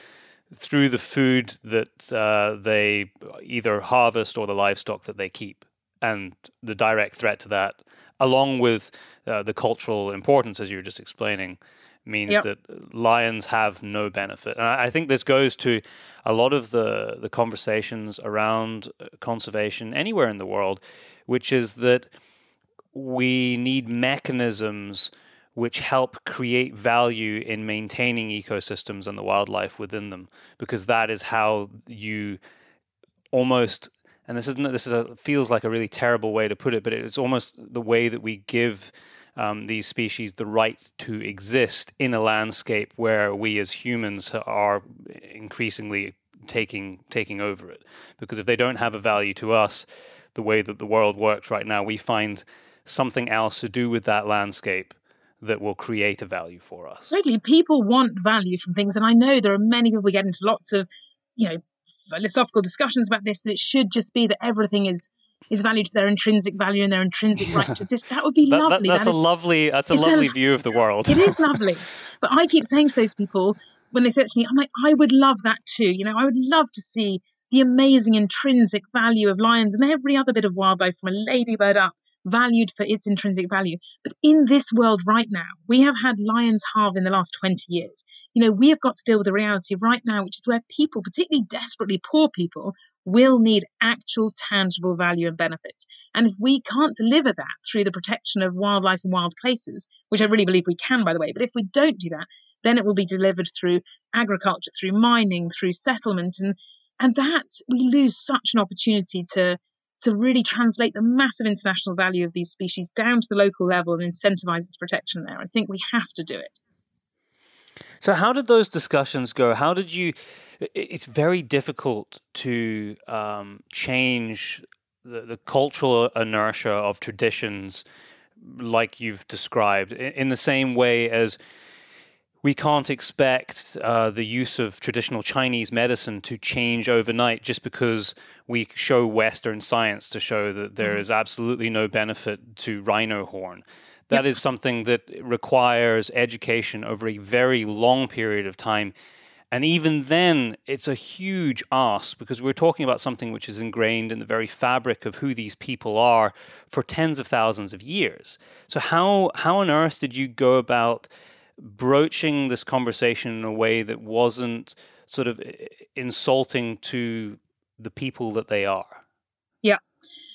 through the food that uh, they either harvest or the livestock that they keep. And the direct threat to that, along with uh, the cultural importance, as you were just explaining, means yep. that lions have no benefit. And I, think this goes to a lot of the, the conversations around uh, conservation anywhere in the world, which is that we need mechanisms which help create value in maintaining ecosystems and the wildlife within them, because that is how you almost and this is this is a, feels like a really terrible way to put it, but it's almost the way that we give um, these species the right to exist in a landscape where we as humans are increasingly taking taking over it. Because if they don't have a value to us, the way that the world works right now, we find something else to do with that landscape that will create a value for us. Totally. People want value from things. And I know there are many people get into lots of, you know, philosophical discussions about this, that it should just be that everything is is valued for their intrinsic value and their intrinsic right to exist. That would be that, lovely. That, that's that a lovely that's a lovely a, [LAUGHS] view of the world. it is [LAUGHS] lovely. But I keep saying to those people when they say to me, I'm like, I would love that too. You know, I would love to see the amazing intrinsic value of lions and every other bit of wildlife from a ladybird up valued for its intrinsic value. But in this world right now, we have had lions halve in the last 20 years. You know, we have got to deal with the reality right now, which is where people, particularly desperately poor people, will need actual tangible value and benefits. And if we can't deliver that through the protection of wildlife and wild places, which I really believe we can, by the way, but if we don't do that, then it will be delivered through agriculture, through mining, through settlement, and and that we lose such an opportunity to to really translate the massive international value of these species down to the local level and incentivize its protection there. I think we have to do it. So, how did those discussions go? How did you? It's very difficult to um, change the, the cultural inertia of traditions like you've described in the same way as we can't expect uh, the use of traditional Chinese medicine to change overnight just because we show Western science to show that there mm. is absolutely no benefit to rhino horn. That yep. is something that requires education over a very long period of time. And even then, it's a huge ask because we're talking about something which is ingrained in the very fabric of who these people are for tens of thousands of years. So, how, how on earth did you go about broaching this conversation in a way that wasn't sort of insulting to the people that they are. Yeah.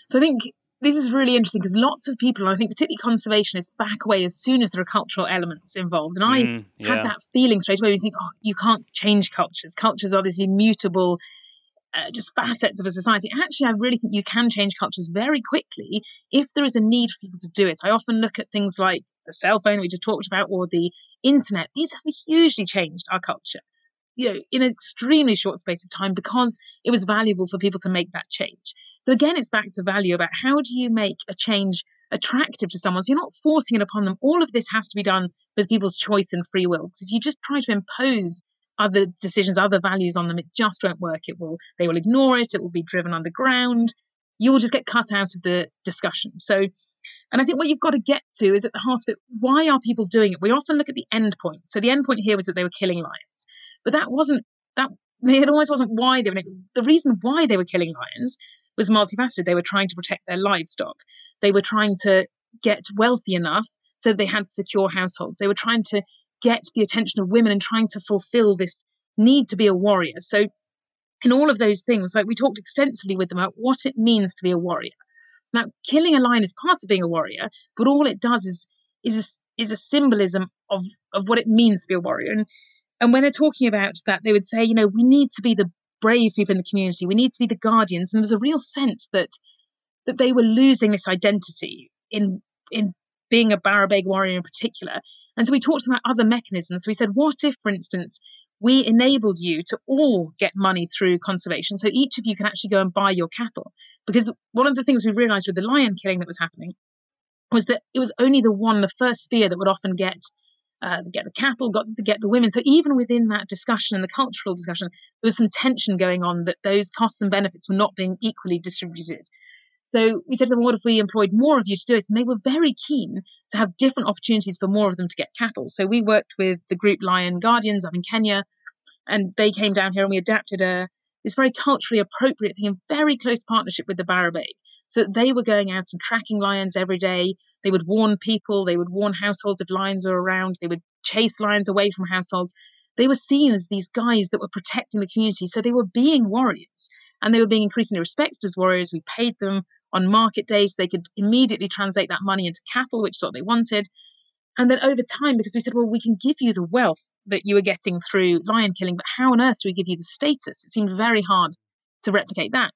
So I think this is really interesting because lots of people, and I think particularly conservationists, back away as soon as there are cultural elements involved. And I mm, yeah. had that feeling straight away. We think, oh, you can't change cultures. Cultures are this immutable uh, just facets of a society. Actually, I really think you can change cultures very quickly if there is a need for people to do it. I often look at things like the cell phone we just talked about or the internet. These have hugely changed our culture. You know, in an extremely short space of time because it was valuable for people to make that change. So again, it's back to value about how do you make a change attractive to someone? So you're not forcing it upon them. All of this has to be done with people's choice and free will. Because if you just try to impose other decisions, other values on them, it just won't work. It will, they will ignore it. It will be driven underground. You will just get cut out of the discussion. So, and I think what you've got to get to is at the heart of it, why are people doing it? We often look at the end point. So the end point here was that they were killing lions, but that wasn't, that, it always wasn't why they were, the reason why they were killing lions was multifaceted. They were trying to protect their livestock. They were trying to get wealthy enough so they had secure households. They were trying to get the attention of women and trying to fulfill this need to be a warrior. So, in all of those things, like we talked extensively with them about what it means to be a warrior. Now, killing a lion is part of being a warrior, but all it does is is a, is a symbolism of of what it means to be a warrior. And and when they're talking about that, they would say, you know, we need to be the brave people in the community. We need to be the guardians. And there's a real sense that that they were losing this identity in in being a Barabaig warrior in particular. And so we talked about other mechanisms. We said, what if, for instance, we enabled you to all get money through conservation. So each of you can actually go and buy your cattle. Because one of the things we realized with the lion killing that was happening was that it was only the one, the first spear, that would often get uh, get the cattle, got get the women. So even within that discussion and the cultural discussion, there was some tension going on that those costs and benefits were not being equally distributed. So we said to them, what if we employed more of you to do it? And they were very keen to have different opportunities for more of them to get cattle. So we worked with the group Lion Guardians up in Kenya, and they came down here and we adapted a this very culturally appropriate thing in very close partnership with the Barabaig. So they were going out and tracking lions every day. They would warn people, they would warn households if lions were around, they would chase lions away from households. They were seen as these guys that were protecting the community. So they were being warriors and they were being increasingly respected as warriors. We paid them on market days. So they could immediately translate that money into cattle, which is what they wanted. And then over time, because we said, well, we can give you the wealth that you were getting through lion killing, but how on earth do we give you the status? It seemed very hard to replicate that.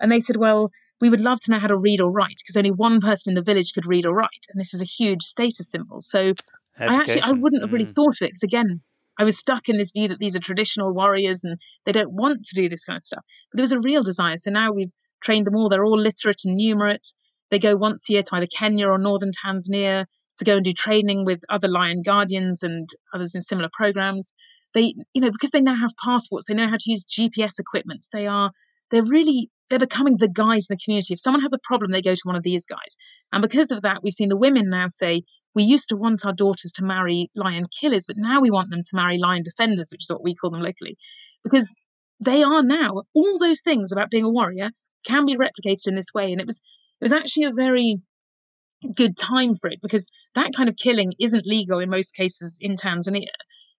And they said, well, we would love to know how to read or write because only one person in the village could read or write. And this was a huge status symbol. So Education. I actually, I wouldn't have really mm. thought of it because again, I was stuck in this view that these are traditional warriors and they don't want to do this kind of stuff. But there was a real desire. So now we've trained them all. They're all literate and numerate. They go once a year to either Kenya or northern Tanzania to go and do training with other lion guardians and others in similar programs. They, you know, because they now have passports, they know how to use GPS equipment. They are, they're really, they're becoming the guys in the community. If someone has a problem, they go to one of these guys. And because of that, we've seen the women now say, we used to want our daughters to marry lion killers, but now we want them to marry lion defenders, which is what we call them locally, because they are now all those things about being a warrior can be replicated in this way. And it was it was actually a very good time for it because that kind of killing isn't legal in most cases in Tanzania.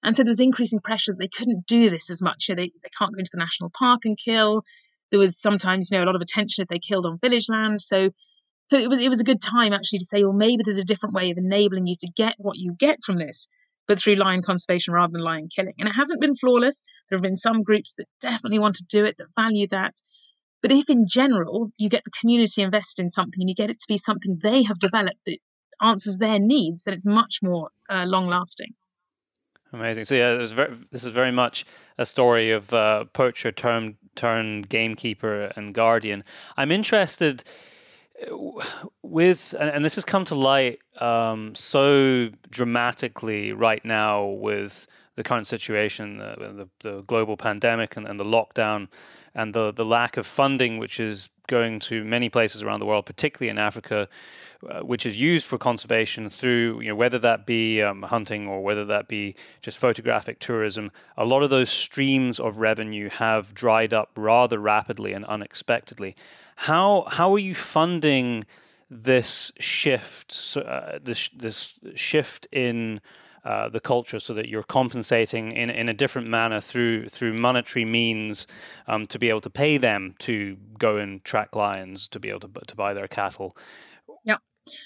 And so there was increasing pressure that they couldn't do this as much. You know, they, they can't go into the national park and kill. There was sometimes, you know, a lot of attention if they killed on village land. So so it was it was a good time actually to say, well, maybe there's a different way of enabling you to get what you get from this, but through lion conservation rather than lion killing. And it hasn't been flawless. There have been some groups that definitely want to do it, that value that. But if in general you get the community invested in something and you get it to be something they have developed that answers their needs, then it's much more uh, long lasting. Amazing. So yeah, very, this is very much a story of uh, poacher turned turn gamekeeper and guardian. I'm interested. With and this has come to light um, so dramatically right now with the current situation, uh, the, the global pandemic and, and the lockdown, and the the lack of funding, which is going to many places around the world, particularly in Africa, uh, which is used for conservation through you know whether that be um, hunting or whether that be just photographic tourism. A lot of those streams of revenue have dried up rather rapidly and unexpectedly. How how are you funding? this shift, uh, this this shift in uh, the culture, so that you're compensating in, in a different manner through through monetary means um, to be able to pay them to go and track lions, to be able to to buy their cattle. Yeah.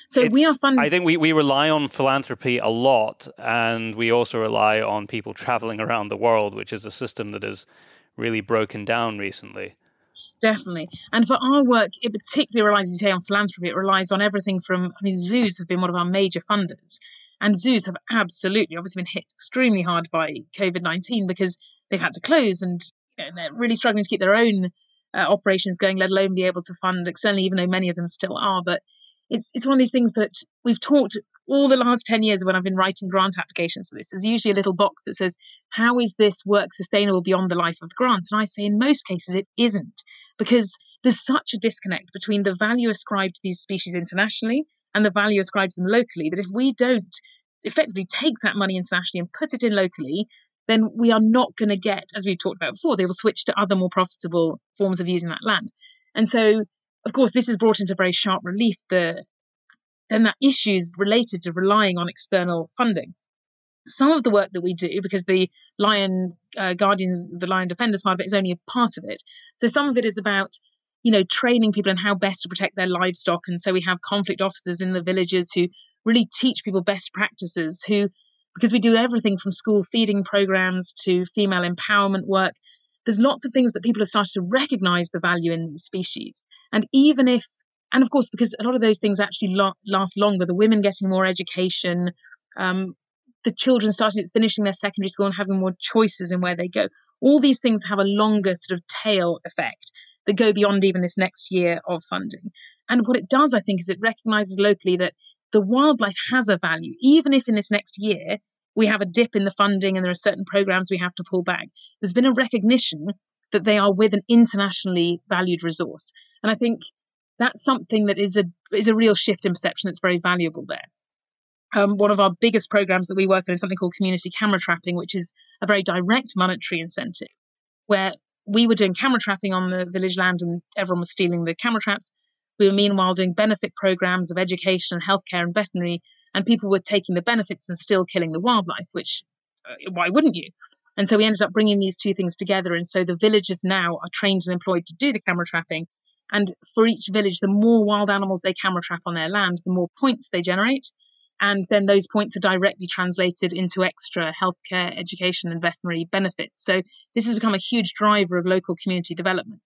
So it's, we are funding. I think we, we rely on philanthropy a lot, and we also rely on people traveling around the world, which is a system that has really broken down recently definitely. And for our work, it particularly relies, as you say, on philanthropy. It relies on everything from, I mean, zoos have been one of our major funders. And zoos have absolutely, obviously, been hit extremely hard by COVID 19 because they've had to close and you know, they're really struggling to keep their own uh, operations going, let alone be able to fund externally, even though many of them still are. But it's it's one of these things that we've talked all the last 10 years when I've been writing grant applications for this. There's usually a little box that says, How is this work sustainable beyond the life of the grant? And I say, in most cases, it isn't, because there's such a disconnect between the value ascribed to these species internationally and the value ascribed to them locally that if we don't effectively take that money internationally and put it in locally, then we are not going to get, as we've talked about before, they will switch to other more profitable forms of using that land. And so of course, this has brought into very sharp relief the then that issues related to relying on external funding. Some of the work that we do, because the Lion uh, Guardians, the Lion Defenders part of it is only a part of it. So some of it is about, you know, training people in how best to protect their livestock. And so we have conflict officers in the villages who really teach people best practices, who, because we do everything from school feeding programs to female empowerment work, there's lots of things that people have started to recognize the value in these species. And even if, and of course, because a lot of those things actually lo- last longer, the women getting more education, um, the children starting finishing their secondary school and having more choices in where they go. All these things have a longer sort of tail effect that go beyond even this next year of funding. And what it does, I think, is it recognizes locally that the wildlife has a value, even if in this next year we have a dip in the funding and there are certain programs we have to pull back. There's been a recognition that they are with an internationally valued resource. And I think that's something that is a is a real shift in perception that's very valuable there. Um, one of our biggest programs that we work on is something called community camera trapping, which is a very direct monetary incentive, where we were doing camera trapping on the village land and everyone was stealing the camera traps. We were meanwhile doing benefit programs of education, and healthcare, and veterinary and people were taking the benefits and still killing the wildlife, which uh, why wouldn't you? And so we ended up bringing these two things together. And so the villagers now are trained and employed to do the camera trapping. And for each village, the more wild animals they camera trap on their land, the more points they generate. And then those points are directly translated into extra healthcare, education, and veterinary benefits. So this has become a huge driver of local community development.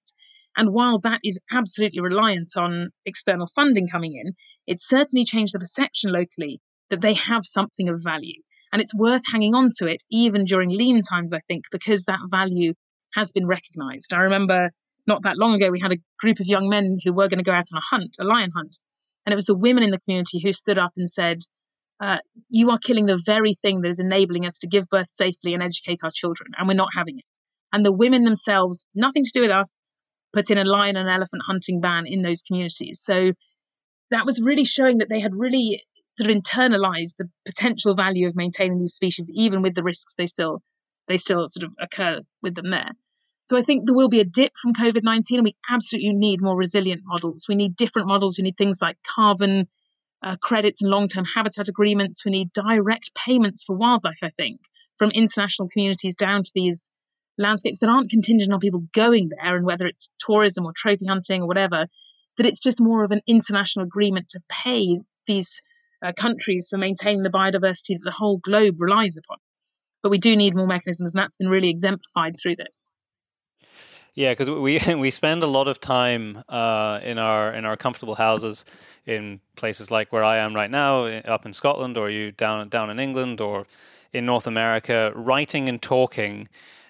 And while that is absolutely reliant on external funding coming in, it certainly changed the perception locally that they have something of value. And it's worth hanging on to it even during lean times, I think, because that value has been recognized. I remember not that long ago, we had a group of young men who were going to go out on a hunt, a lion hunt. And it was the women in the community who stood up and said, uh, You are killing the very thing that is enabling us to give birth safely and educate our children, and we're not having it. And the women themselves, nothing to do with us, put in a lion and elephant hunting ban in those communities. So that was really showing that they had really sort of internalized the potential value of maintaining these species, even with the risks they still they still sort of occur with them there. So I think there will be a dip from COVID nineteen, and we absolutely need more resilient models. We need different models. We need things like carbon uh, credits and long term habitat agreements. We need direct payments for wildlife. I think from international communities down to these landscapes that aren't contingent on people going there and whether it's tourism or trophy hunting or whatever, that it's just more of an international agreement to pay these uh, countries for maintaining the biodiversity that the whole globe relies upon. But we do need more mechanisms, and that's been really exemplified through this. Yeah, because we [LAUGHS] we spend a lot of time uh, in our in our comfortable houses in places like where I am right now, up in Scotland, or you down down in England, or in North America, writing and talking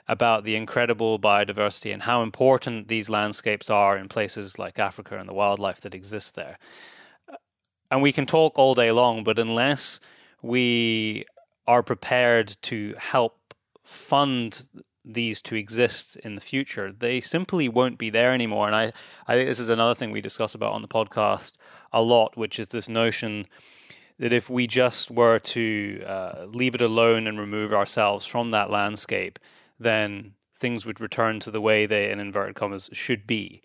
about the incredible biodiversity and how important these landscapes are in places like Africa and the wildlife that exists there. and we can talk all day long, but unless we are prepared to help fund these to exist in the future, they simply won't be there anymore. And I, I think this is another thing we discuss about on the podcast a lot, which is this notion that if we just were to uh, leave it alone and remove ourselves from that landscape, then things would return to the way they, in inverted commas, should be.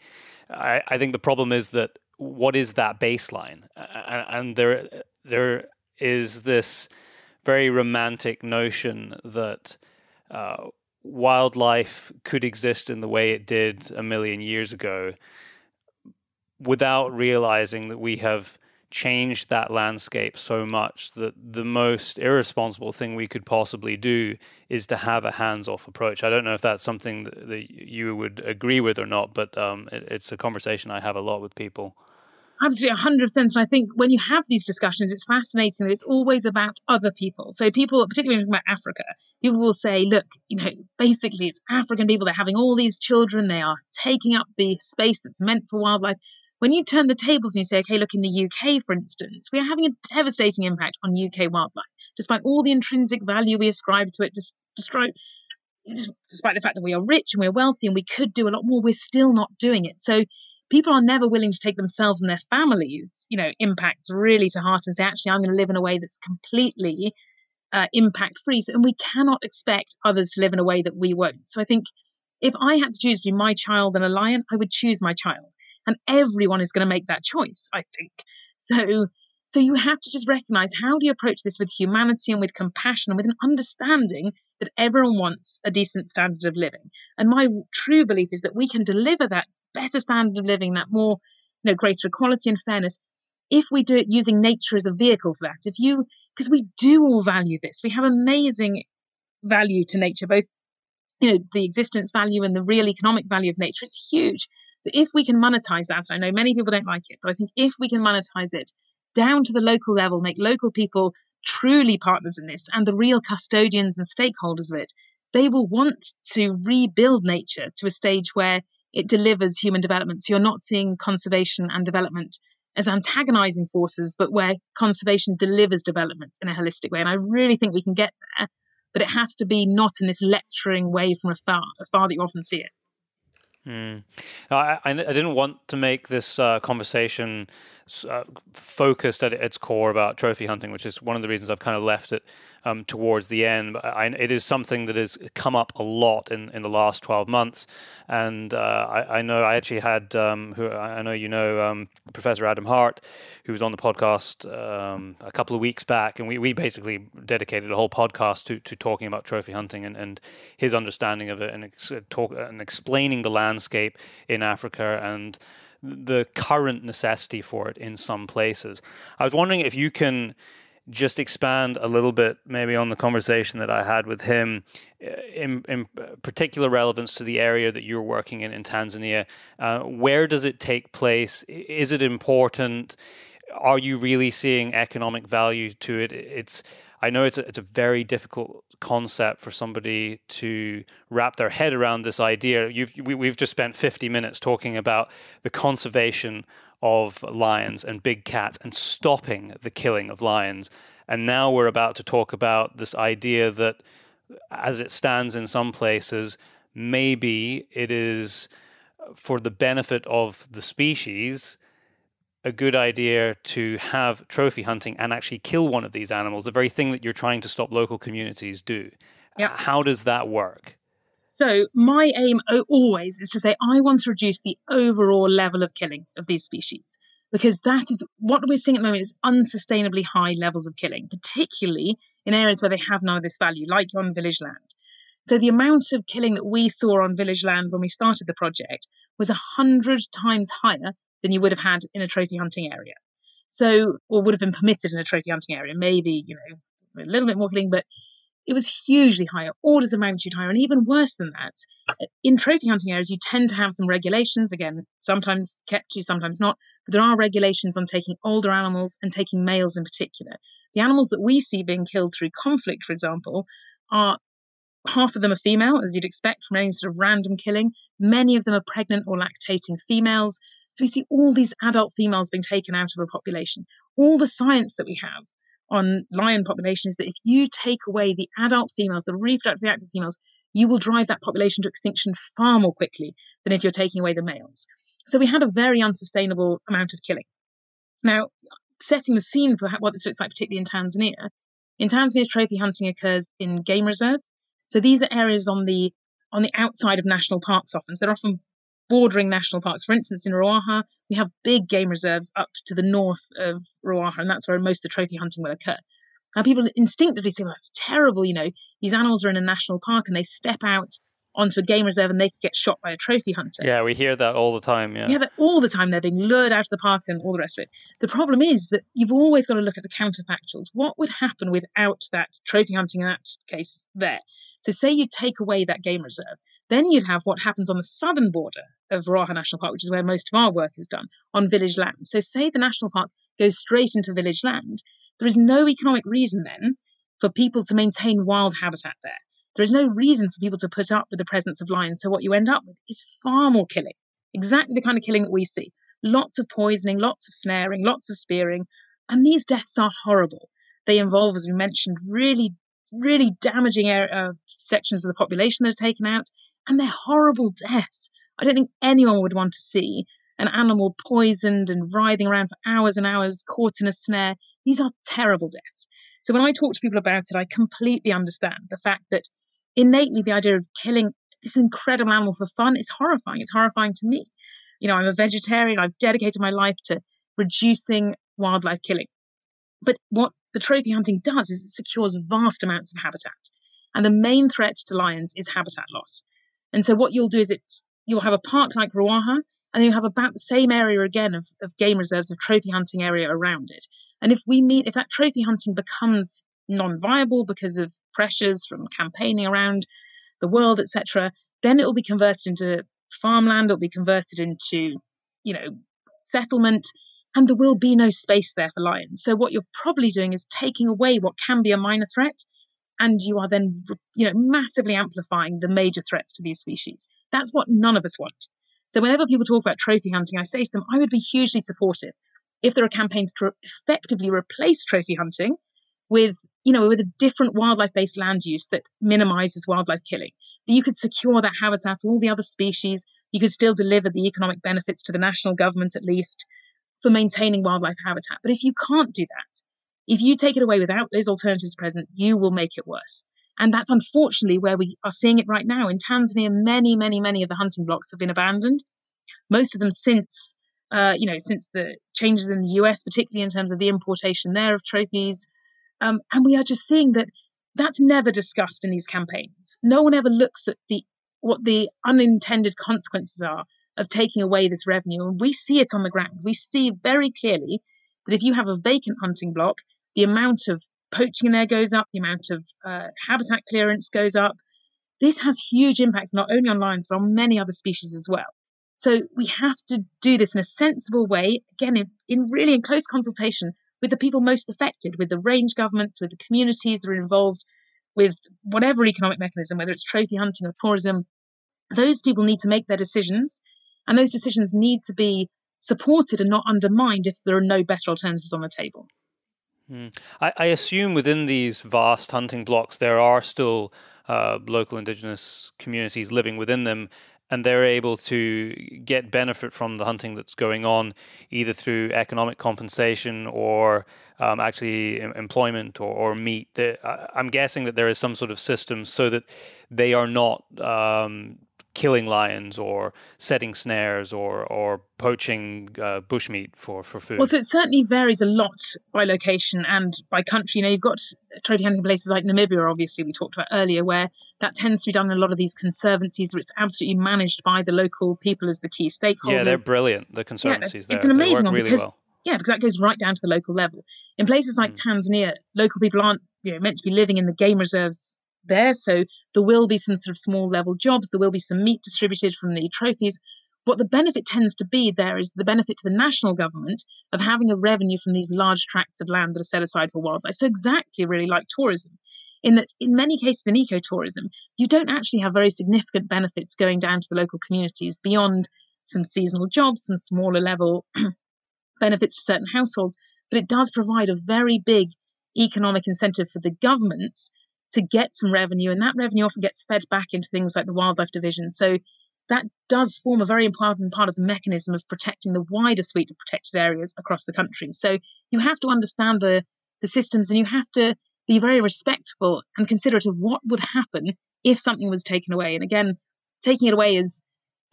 I, I think the problem is that what is that baseline? And there, there is this very romantic notion that uh, wildlife could exist in the way it did a million years ago without realizing that we have changed that landscape so much that the most irresponsible thing we could possibly do is to have a hands-off approach. I don't know if that's something that, that you would agree with or not, but um, it, it's a conversation I have a lot with people. Absolutely, 100%. And I think when you have these discussions, it's fascinating that it's always about other people. So, people, particularly talking about Africa, people will say, look, you know, basically it's African people, they're having all these children, they are taking up the space that's meant for wildlife. When you turn the tables and you say, okay, look, in the UK, for instance, we are having a devastating impact on UK wildlife, despite all the intrinsic value we ascribe to it, despite, despite the fact that we are rich and we're wealthy and we could do a lot more, we're still not doing it. So people are never willing to take themselves and their families, you know, impacts really to heart and say, actually, I'm going to live in a way that's completely uh, impact free. So, and we cannot expect others to live in a way that we won't. So I think if I had to choose between my child and a lion, I would choose my child. And everyone is going to make that choice, I think. So, so you have to just recognize how do you approach this with humanity and with compassion and with an understanding that everyone wants a decent standard of living. And my true belief is that we can deliver that better standard of living, that more, you know, greater equality and fairness, if we do it using nature as a vehicle for that. If you, because we do all value this, we have amazing value to nature, both you know the existence value and the real economic value of nature. Is huge. So if we can monetize that, I know many people don't like it, but I think if we can monetize it down to the local level, make local people truly partners in this and the real custodians and stakeholders of it, they will want to rebuild nature to a stage where it delivers human development. So you're not seeing conservation and development as antagonizing forces, but where conservation delivers development in a holistic way. And I really think we can get there, but it has to be not in this lecturing way from afar, afar that you often see it. Mm. I, I, didn't want to make this uh, conversation uh, focused at its core about trophy hunting, which is one of the reasons I've kind of left it um, towards the end. I, it is something that has come up a lot in, in the last 12 months. And uh, I, I, know I actually had, um, who I know you know, um, Professor Adam Hart, who was on the podcast um, a couple of weeks back. And we, we basically dedicated a whole podcast to, to talking about trophy hunting and, and his understanding of it and, ex- talk, and explaining the landscape in Africa and the current necessity for it in some places. I was wondering if you can just expand a little bit maybe on the conversation that I had with him uh, in, in particular relevance to the area that you're working in in Tanzania. Uh, where does it take place? Is it important? Are you really seeing economic value to it? It's I know it's a, it's a very difficult concept for somebody to wrap their head around this idea. You've, we, we've just spent 50 minutes talking about the conservation of lions and big cats and stopping the killing of lions. And now we're about to talk about this idea that, as it stands in some places, maybe it is for the benefit of the species a good idea to have trophy hunting and actually kill one of these animals, the very thing that you're trying to stop local communities do. Yep. How does that work? So, my aim always is to say I want to reduce the overall level of killing of these species because that is what we're seeing at the moment is unsustainably high levels of killing, particularly in areas where they have none of this value, like on village land. So, the amount of killing that we saw on village land when we started the project was a hundred times higher than you would have had in a trophy hunting area. So, or would have been permitted in a trophy hunting area. Maybe, you know, a little bit more killing, but it was hugely higher, orders of magnitude higher, and even worse than that. In trophy hunting areas, you tend to have some regulations, again, sometimes kept to, sometimes not, but there are regulations on taking older animals and taking males in particular. The animals that we see being killed through conflict, for example, are half of them are female, as you'd expect from any sort of random killing. Many of them are pregnant or lactating females. So we see all these adult females being taken out of a population. All the science that we have on lion population is that if you take away the adult females, the reproductive active females, you will drive that population to extinction far more quickly than if you're taking away the males. So we had a very unsustainable amount of killing. Now, setting the scene for what this looks like, particularly in Tanzania, in Tanzania, trophy hunting occurs in game reserve. So these are areas on the on the outside of national parks often. So they're often bordering national parks. For instance, in Ruaha, we have big game reserves up to the north of Ruaha, and that's where most of the trophy hunting will occur. Now, people instinctively say, well, that's terrible. You know, these animals are in a national park and they step out onto a game reserve and they get shot by a trophy hunter. Yeah, we hear that all the time. Yeah. We hear that all the time. They're being lured out of the park and all the rest of it. The problem is that you've always got to look at the counterfactuals. What would happen without that trophy hunting in that case there? So, say you take away that game reserve, then you'd have what happens on the southern border of Ruaha National Park, which is where most of our work is done, on village land. So, say the national park goes straight into village land, there is no economic reason then for people to maintain wild habitat there. There is no reason for people to put up with the presence of lions. So what you end up with is far more killing, exactly the kind of killing that we see. Lots of poisoning, lots of snaring, lots of spearing, and these deaths are horrible. They involve, as we mentioned, really, really damaging uh, sections of the population that are taken out, and they're horrible deaths. I don't think anyone would want to see an animal poisoned and writhing around for hours and hours, caught in a snare. These are terrible deaths. So when I talk to people about it, I completely understand the fact that innately the idea of killing this incredible animal for fun is horrifying. It's horrifying to me. You know, I'm a vegetarian. I've dedicated my life to reducing wildlife killing. But what the trophy hunting does is it secures vast amounts of habitat. And the main threat to lions is habitat loss. And so what you'll do is it you'll have a park like Ruaha, and you have about the same area again of, of game reserves of trophy hunting area around it. And if we meet, if that trophy hunting becomes non-viable because of pressures from campaigning around the world, etc., then it will be converted into farmland. It'll be converted into, you know, settlement, and there will be no space there for lions. So what you're probably doing is taking away what can be a minor threat, and you are then, you know, massively amplifying the major threats to these species. That's what none of us want. So whenever people talk about trophy hunting, I say to them, I would be hugely supportive if there are campaigns to effectively replace trophy hunting with you know with a different wildlife based land use that minimizes wildlife killing that you could secure that habitat all the other species you could still deliver the economic benefits to the national government at least for maintaining wildlife habitat but if you can't do that if you take it away without those alternatives present you will make it worse and that's unfortunately where we are seeing it right now in tanzania many many many of the hunting blocks have been abandoned most of them since uh, you know, since the changes in the US, particularly in terms of the importation there of trophies. Um, and we are just seeing that that's never discussed in these campaigns. No one ever looks at the what the unintended consequences are of taking away this revenue. And we see it on the ground. We see very clearly that if you have a vacant hunting block, the amount of poaching in there goes up, the amount of uh, habitat clearance goes up. This has huge impacts not only on lions, but on many other species as well. So we have to do this in a sensible way, again, in, in really in close consultation with the people most affected, with the range governments, with the communities that are involved, with whatever economic mechanism, whether it's trophy hunting or tourism. Those people need to make their decisions, and those decisions need to be supported and not undermined if there are no better alternatives on the table. Mm. I, I, assume within these vast hunting blocks there are still uh, local indigenous communities living within them, and they're able to get benefit from the hunting that's going on, either through economic compensation or um, actually employment or, or meat. I'm guessing that there is some sort of system so that they are not um, killing lions or setting snares or or poaching uh, bushmeat for for food. Well, so it certainly varies a lot by location and by country. You know, you've got trophy hunting places like Namibia, obviously we talked about earlier, where that tends to be done in a lot of these conservancies, where it's absolutely managed by the local people as the key stakeholders. Yeah, they're brilliant. The conservancies. Yeah, there. it's an amazing one really because well. yeah, because that goes right down to the local level. In places like mm. Tanzania, local people aren't you know meant to be living in the game reserves there. So there will be some sort of small level jobs, there will be some meat distributed from the trophies. What the benefit tends to be there is the benefit to the national government of having a revenue from these large tracts of land that are set aside for wildlife. So, exactly really like tourism. in that in many cases in ecotourism, you don't actually have very significant benefits going down to the local communities beyond some seasonal jobs, some smaller level [CLEARS THROAT] benefits to certain households, but it does provide a very big economic incentive for the governments to get some revenue, and that revenue often gets fed back into things like the wildlife division. So that does form a very important part of the mechanism of protecting the wider suite of protected areas across the country. So you have to understand the, the systems and you have to be very respectful and considerate of what would happen if something was taken away. And again, taking it away is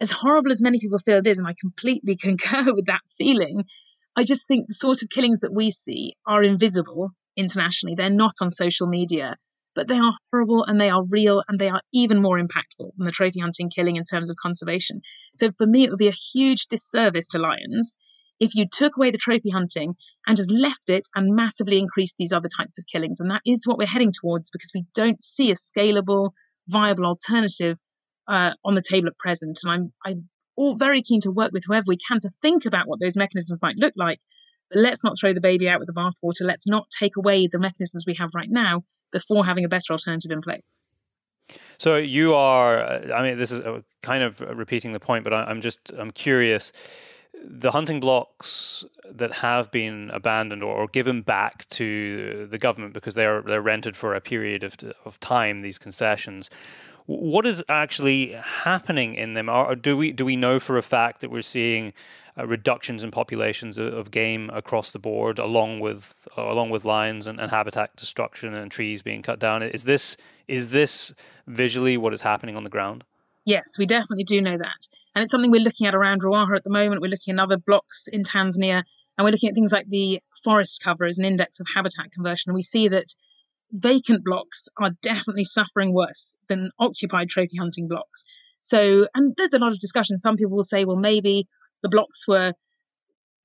as horrible as many people feel it is, and I completely [LAUGHS] concur with that feeling. I just think the sort of killings that we see are invisible internationally. They're not on social media but they are horrible and they are real and they are even more impactful than the trophy hunting killing in terms of conservation. So for me, it would be a huge disservice to lions if you took away the trophy hunting and just left it and massively increased these other types of killings. And that is what we're heading towards because we don't see a scalable, viable alternative uh, on the table at present. And I'm, I'm all very keen to work with whoever we can to think about what those mechanisms might look like but let's not throw the baby out with the bathwater. Let's not take away the mechanisms we have right now before having a better alternative in place. So you are, uh, I mean, this is uh, kind of repeating the point, but I'm just, I'm curious. The hunting blocks that have been abandoned or given back to the government because they're they're rented for a period of of time, these concessions. What is actually happening in them? Do we do we know for a fact that we're seeing uh, reductions in populations of, of, game across the board, along with uh, along with lions and, and, habitat destruction and trees being cut down. Is this is this visually what is happening on the ground? Yes, we definitely do know that, and it's something we're looking at around Ruaha at the moment. We're looking at other blocks in Tanzania, and we're looking at things like the forest cover as an index of habitat conversion. And we see that vacant blocks are definitely suffering worse than occupied trophy hunting blocks. So, and there's a lot of discussion. Some people will say, well, maybe the blocks were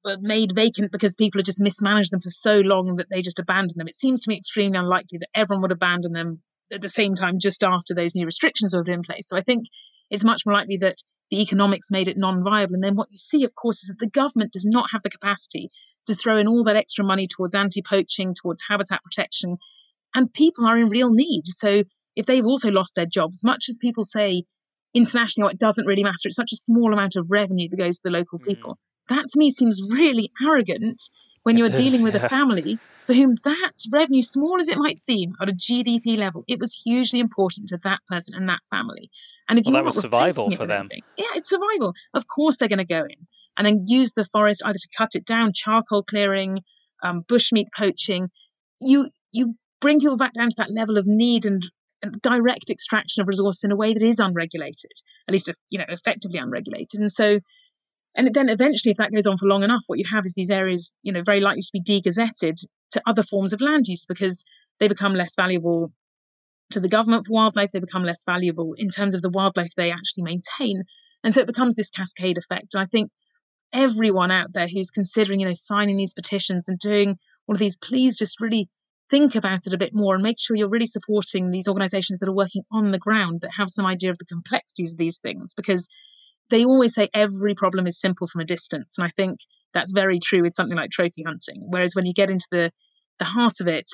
were made vacant because people had just mismanaged them for so long that they just abandoned them. It seems to me extremely unlikely that everyone would abandon them at the same time just after those new restrictions were in place. So I think it's much more likely that the economics made it non-viable. And then what you see, of course, is that the government does not have the capacity to throw in all that extra money towards anti-poaching, towards habitat protection, and people are in real need. So if they've also lost their jobs, much as people say internationally, it doesn't really matter. It's such a small amount of revenue that goes to the local mm. people. That to me seems really arrogant when you're dealing with yeah. a family for whom that revenue, small as it might seem at a GDP level, it was hugely important to that person and that family. And if well, you that was survival for them. Anything, yeah, it's survival. Of course, they're going to go in and then use the forest either to cut it down, charcoal clearing, um, bushmeat poaching. You you bring people back down to that level of need and direct extraction of resources in a way that is unregulated, at least you know effectively unregulated. And so, and then eventually, if that goes on for long enough, what you have is these areas, you know, very likely to be degazetted to other forms of land use because they become less valuable to the government for wildlife. They become less valuable in terms of the wildlife they actually maintain, and so it becomes this cascade effect. And I think everyone out there who's considering, you know, signing these petitions and doing all of these, please just really think about it a bit more and make sure you're really supporting these organizations that are working on the ground that have some idea of the complexities of these things because they always say every problem is simple from a distance and i think that's very true with something like trophy hunting whereas when you get into the the heart of it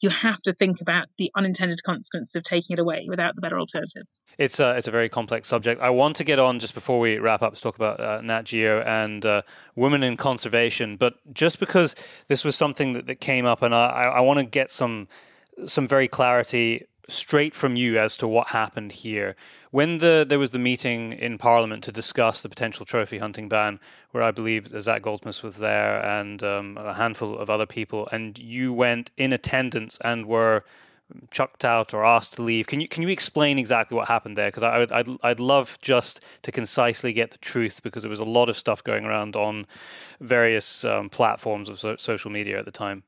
you have to think about the unintended consequences of taking it away without the better alternatives. It's a, it's a very complex subject. I want to get on just before we wrap up to talk about uh, Nat Geo and uh, women in conservation. But just because this was something that, that came up, and I, I want to get some some very clarity straight from you as to what happened here. When the there was the meeting in Parliament to discuss the potential trophy hunting ban, where I believe Zac Goldsmith was there and um, a handful of other people, and you went in attendance and were chucked out or asked to leave. Can you can you explain exactly what happened there? Because I would, I'd I'd love just to concisely get the truth because there was a lot of stuff going around on various um, platforms of so- social media at the time.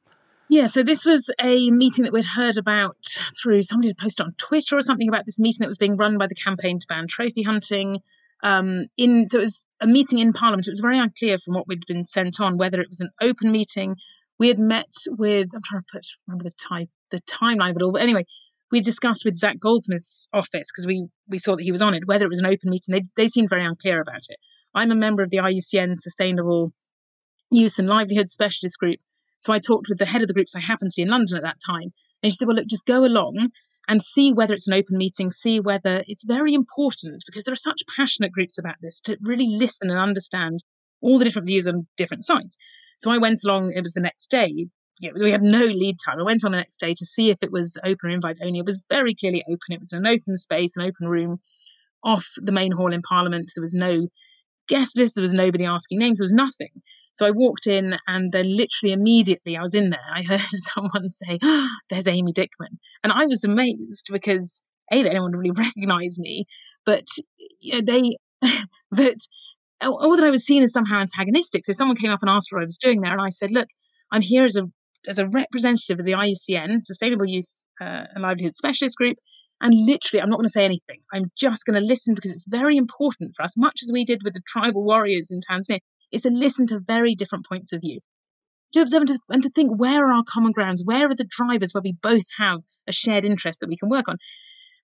Yeah, so this was a meeting that we'd heard about through somebody had posted on Twitter or something about this meeting that was being run by the campaign to ban trophy hunting. Um, in so it was a meeting in Parliament. It was very unclear from what we'd been sent on whether it was an open meeting. We had met with I'm trying to put remember the type the timeline of it all, but anyway, we discussed with Zac Goldsmith's office because we we saw that he was on it whether it was an open meeting. They they seemed very unclear about it. I'm a member of the IUCN Sustainable Use and Livelihood Specialist Group, so I talked with the head of the group, so I happened to be in London at that time. And she said, Well, look, just go along and see whether it's an open meeting, see whether it's very important because there are such passionate groups about this to really listen and understand all the different views on different sides. So I went along, it was the next day. we had no lead time. I went on the next day to see if it was open or invite only. It was very clearly open. It was an open space, an open room off the main hall in Parliament. There was no guest list, there was nobody asking names, there was nothing. So I walked in, and then literally immediately I was in there. I [LAUGHS] heard someone say, oh, "There's Amy Dickman," and I was amazed because a that anyone really [LAUGHS] recognised me, but you know they [LAUGHS] that or that I was seen as somehow antagonistic. So someone came up and asked what I was doing there, and I said, "Look, I'm here as a as a representative of the IUCN, Sustainable Use uh, and Livelihood Specialist Group, and literally, I'm not going to say anything. I'm just going to listen because it's very important for us, much as we did with the tribal warriors in Tanzania, is to listen to very different points of view. To observe and to, and to think where are our common grounds? Where are the drivers where we both have a shared interest that we can work on?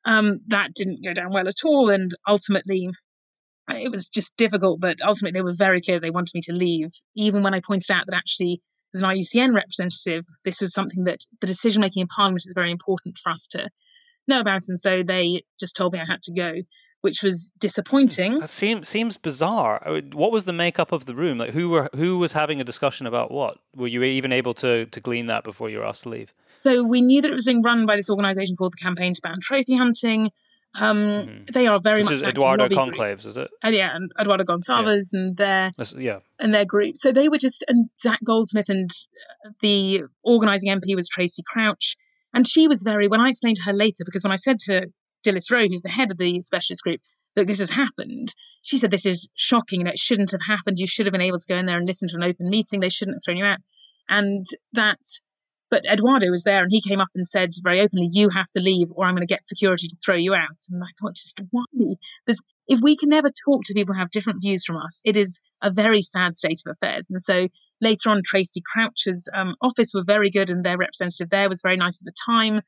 Um, that didn't go down well at all. And ultimately, it was just difficult, but ultimately they were very clear they wanted me to leave, even when I pointed out that actually as an IUCN representative, this was something that the decision making in Parliament is very important for us to know about. And so they just told me I had to go, which was disappointing. That seems seems bizarre. What was the makeup of the room? Like who were who was having a discussion about what? Were you even able to to glean that before you were asked to leave? So we knew that it was being run by this organisation called the Campaign to Ban Trophy Hunting. Um, mm-hmm. They are very this much is Eduardo Gonçalves, group. is it? And yeah, and Eduardo Gonçalves yeah. and their That's, yeah and their group. So they were just and Zac Goldsmith and the organising MP was Tracey Crouch, and she was very when I explained to her later because when I said to Dilys Roe, who's the head of the specialist group, that this has happened, she said this is shocking and it shouldn't have happened. You should have been able to go in there and listen to an open meeting. They shouldn't have thrown you out, and that but Eduardo was there and he came up and said very openly, You have to leave or I'm going to get security to throw you out. And I thought, just why? There's, if we can never talk to people who have different views from us, it is a very sad state of affairs. And so later on, Tracey Crouch's um, office were very good and their representative there was very nice at the time.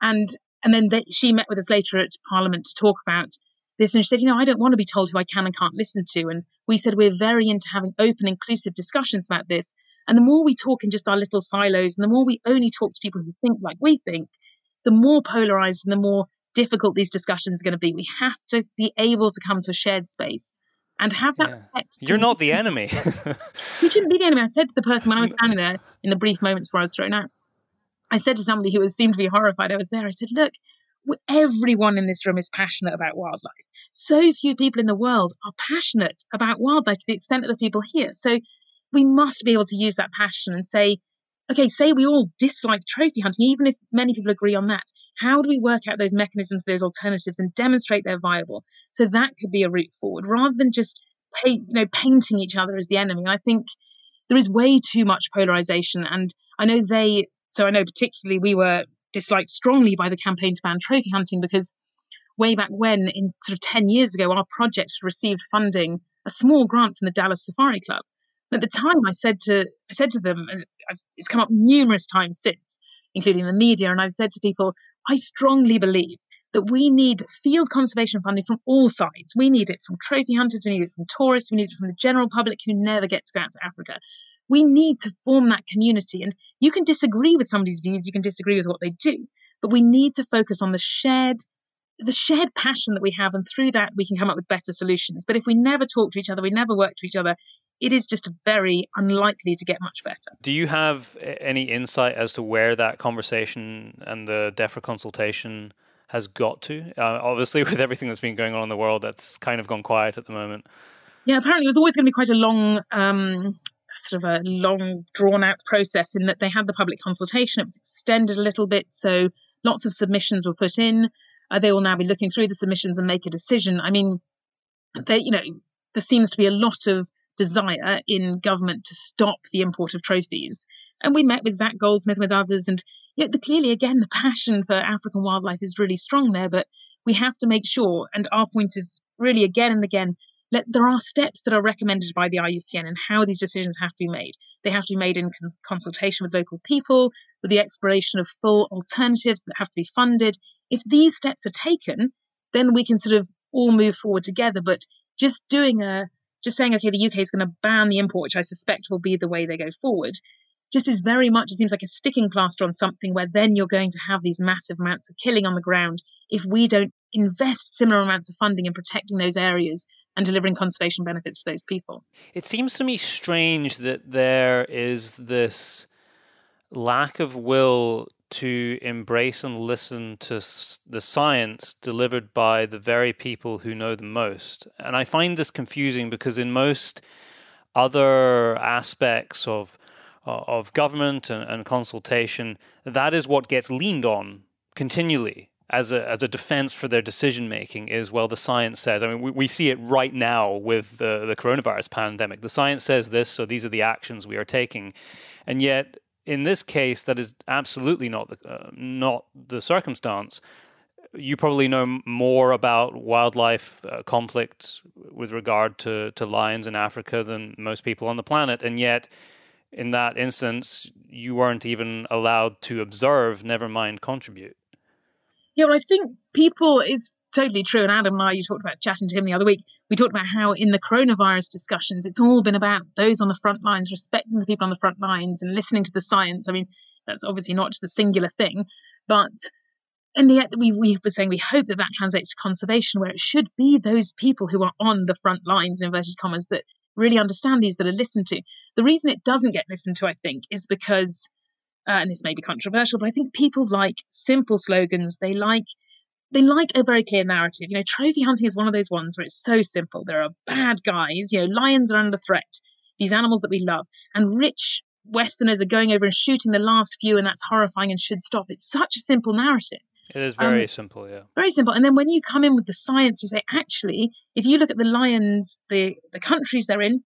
And and then they, she met with us later at Parliament to talk about this. And she said, You know, I don't want to be told who I can and can't listen to. And we said, We're very into having open, inclusive discussions about this. And the more we talk in just our little silos, and the more we only talk to people who think like we think, the more polarized and the more difficult these discussions are going to be. We have to be able to come to a shared space and have that yeah. You're not the enemy. [LAUGHS] you shouldn't be the enemy. I said to the person when I was [LAUGHS] standing there in the brief moments before I was thrown out, I said to somebody who was, seemed to be horrified, I was there, I said, look, everyone in this room is passionate about wildlife. So few people in the world are passionate about wildlife to the extent of the people here. So we must be able to use that passion and say, okay, say we all dislike trophy hunting, even if many people agree on that. How do we work out those mechanisms, those alternatives, and demonstrate they're viable? So that could be a route forward, rather than just you know painting each other as the enemy. I think there is way too much polarization, and I know they. So I know particularly we were disliked strongly by the campaign to ban trophy hunting because way back when, in sort of ten years ago, our project received funding, a small grant from the Dallas Safari Club at the time, I said to I said to them, it's come up numerous times since, including the media, and I've said to people, I strongly believe that we need field conservation funding from all sides. We need it from trophy hunters, we need it from tourists, we need it from the general public who never get to go out to Africa. We need to form that community. And you can disagree with somebody's views, you can disagree with what they do, but we need to focus on the shared the shared passion that we have, and through that we can come up with better solutions. But if we never talk to each other, we never work to each other, it is just very unlikely to get much better. Do you have any insight as to where that conversation and the DEFRA consultation has got to? Uh, obviously, [LAUGHS] with everything that's been going on in the world, that's kind of gone quiet at the moment. Yeah, apparently it was always going to be quite a long, um, sort of a long, drawn out process in that they had the public consultation. It was extended a little bit, so lots of submissions were put in. Uh, they will now be looking through the submissions and make a decision. I mean, they, you know, there seems to be a lot of desire in government to stop the import of trophies. And we met with Zac Goldsmith with others, and yet the, clearly, again, the passion for African wildlife is really strong there. But we have to make sure, and our point is really again and again, let, there are steps that are recommended by the IUCN and how these decisions have to be made. They have to be made in cons- consultation with local people, with the exploration of full alternatives that have to be funded. If these steps are taken, then we can sort of all move forward together. But just doing a just saying, okay, the UK is going to ban the import, which I suspect will be the way they go forward, just is very much, it seems like a sticking plaster on something where then you're going to have these massive amounts of killing on the ground if we don't invest similar amounts of funding in protecting those areas and delivering conservation benefits to those people. It seems to me strange that there is this lack of will to embrace and listen to the science delivered by the very people who know the most. And I find this confusing because in most other aspects of of government and, and consultation, that is what gets leaned on continually as a as a defense for their decision making is well the science says I mean we, we see it right now with the the coronavirus pandemic the science says this so these are the actions we are taking and yet in this case that is absolutely not the uh, not the circumstance you probably know more about wildlife uh, conflict with regard to, to lions in Africa than most people on the planet. And yet, in that instance, you weren't even allowed to observe, never mind contribute. Yeah, well, I think people is totally true. And Adam and I, you talked about chatting to him the other week. We talked about how in the coronavirus discussions, it's all been about those on the front lines, respecting the people on the front lines and listening to the science. I mean, that's obviously not just a singular thing, but the end, we, we were saying we hope that that translates to conservation, where it should be those people who are on the front lines, in inverted commas, that really understand these, that are listened to. The reason it doesn't get listened to, I think, is because uh, and this may be controversial, but I think people like simple slogans. They like they like a very clear narrative. You know, trophy hunting is one of those ones where it's so simple. There are bad guys. You know, lions are under threat. These animals that we love, and rich Westerners are going over and shooting the last few, and that's horrifying and should stop. It's such a simple narrative. It is very um, simple, yeah. Very simple. And then when you come in with the science, you say, actually, if you look at the lions, the the countries they're in,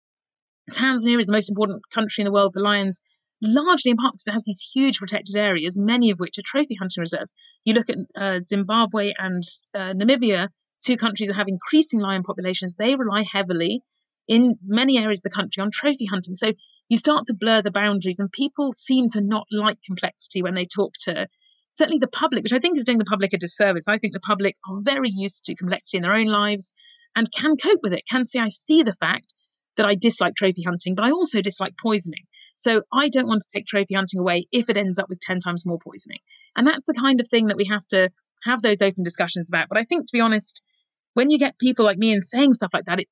Tanzania is the most important country in the world for lions largely in part because it has these huge protected areas, many of which are trophy hunting reserves. You look at uh, Zimbabwe and uh, Namibia, two countries that have increasing lion populations. They rely heavily in many areas of the country on trophy hunting. So you start to blur the boundaries, and people seem to not like complexity when they talk to certainly the public, which I think is doing the public a disservice. I think the public are very used to complexity in their own lives and can cope with it, can say, I see the fact that I dislike trophy hunting, but I also dislike poisoning. So I don't want to take trophy hunting away if it ends up with 10 times more poisoning. And that's the kind of thing that we have to have those open discussions about. But I think, to be honest, when you get people like me and saying stuff like that, it,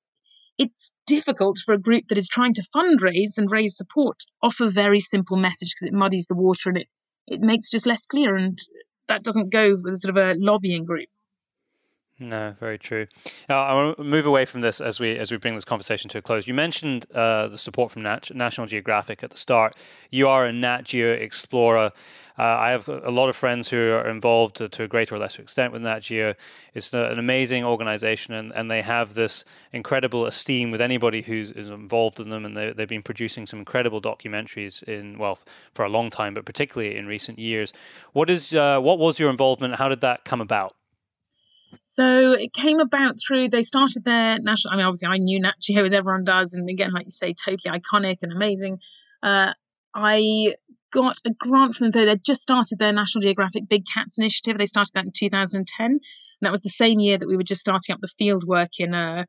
it's difficult for a group that is trying to fundraise and raise support off a very simple message because it muddies the water and it, it makes it just less clear. And that doesn't go with sort of a lobbying group. No, very true. Now, I want to move away from this as we as we bring this conversation to a close. You mentioned uh, the support from Nat- National Geographic at the start. You are a Nat Geo explorer. Uh, I have a lot of friends who are involved to, to, a greater or lesser extent with Nat Geo. It's an amazing organization, and, and they have this incredible esteem with anybody who's involved in them. And they, they've been producing some incredible documentaries in well for a long time, but particularly in recent years. What is uh, what was your involvement? How did that come about? So it came about through they started their national. I mean, obviously, I knew Nat Geo [LAUGHS] as everyone does, and again, like you say, totally iconic and amazing. Uh, I got a grant from them. They'd just started their National Geographic Big Cats initiative. They started that in 2010, and that was the same year that we were just starting up the field work in uh,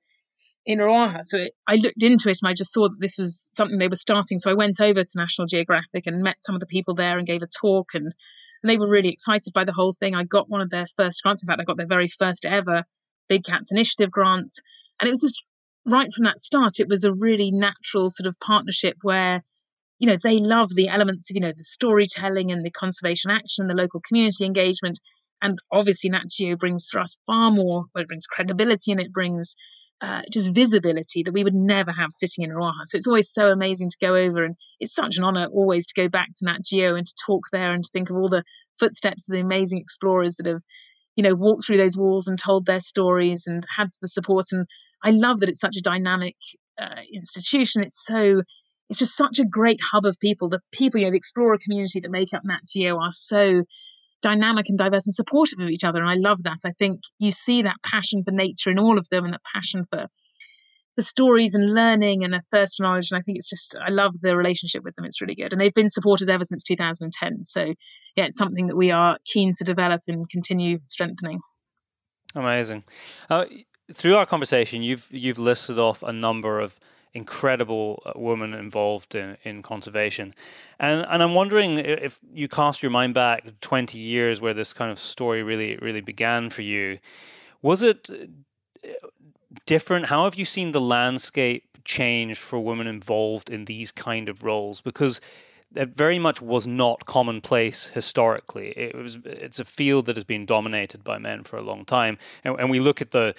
in Ruaha. So it, I looked into it and I just saw that this was something they were starting. So I went over to National Geographic and met some of the people there and gave a talk and and they were really excited by the whole thing. I got one of their first grants. In fact, I got their very first ever Big Cats Initiative grant. And it was just right from that start, it was a really natural sort of partnership where, you know, they love the elements of, you know, the storytelling and the conservation action and the local community engagement. And obviously, Nat Geo brings for us far more, well, it brings credibility and it brings uh, just visibility that we would never have sitting in Ruaha. So it's always so amazing to go over, and it's such an honour always to go back to Nat Geo and to talk there and to think of all the footsteps of the amazing explorers that have, you know, walked through those walls and told their stories and had the support. And I love that it's such a dynamic uh, institution. It's so it's just such a great hub of people. The people, you know, the explorer community that make up Nat Geo are so dynamic and diverse and supportive of each other. And I love that. I think you see that passion for nature in all of them and that passion for the stories and learning and a thirst for knowledge. And I think it's just, I love the relationship with them. It's really good. And they've been supporters ever since 2010. So, yeah, it's something that we are keen to develop and continue strengthening. Amazing. Uh, through our conversation, you've you've listed off a number of incredible uh, woman involved in, in conservation. And and I'm wondering if you cast your mind back 20 years where this kind of story really really began for you. Was it uh, different? How have you seen the landscape change for women involved in these kind of roles? Because it very much was not commonplace historically. It was it's a field that has been dominated by men for a long time, and, and we look at the,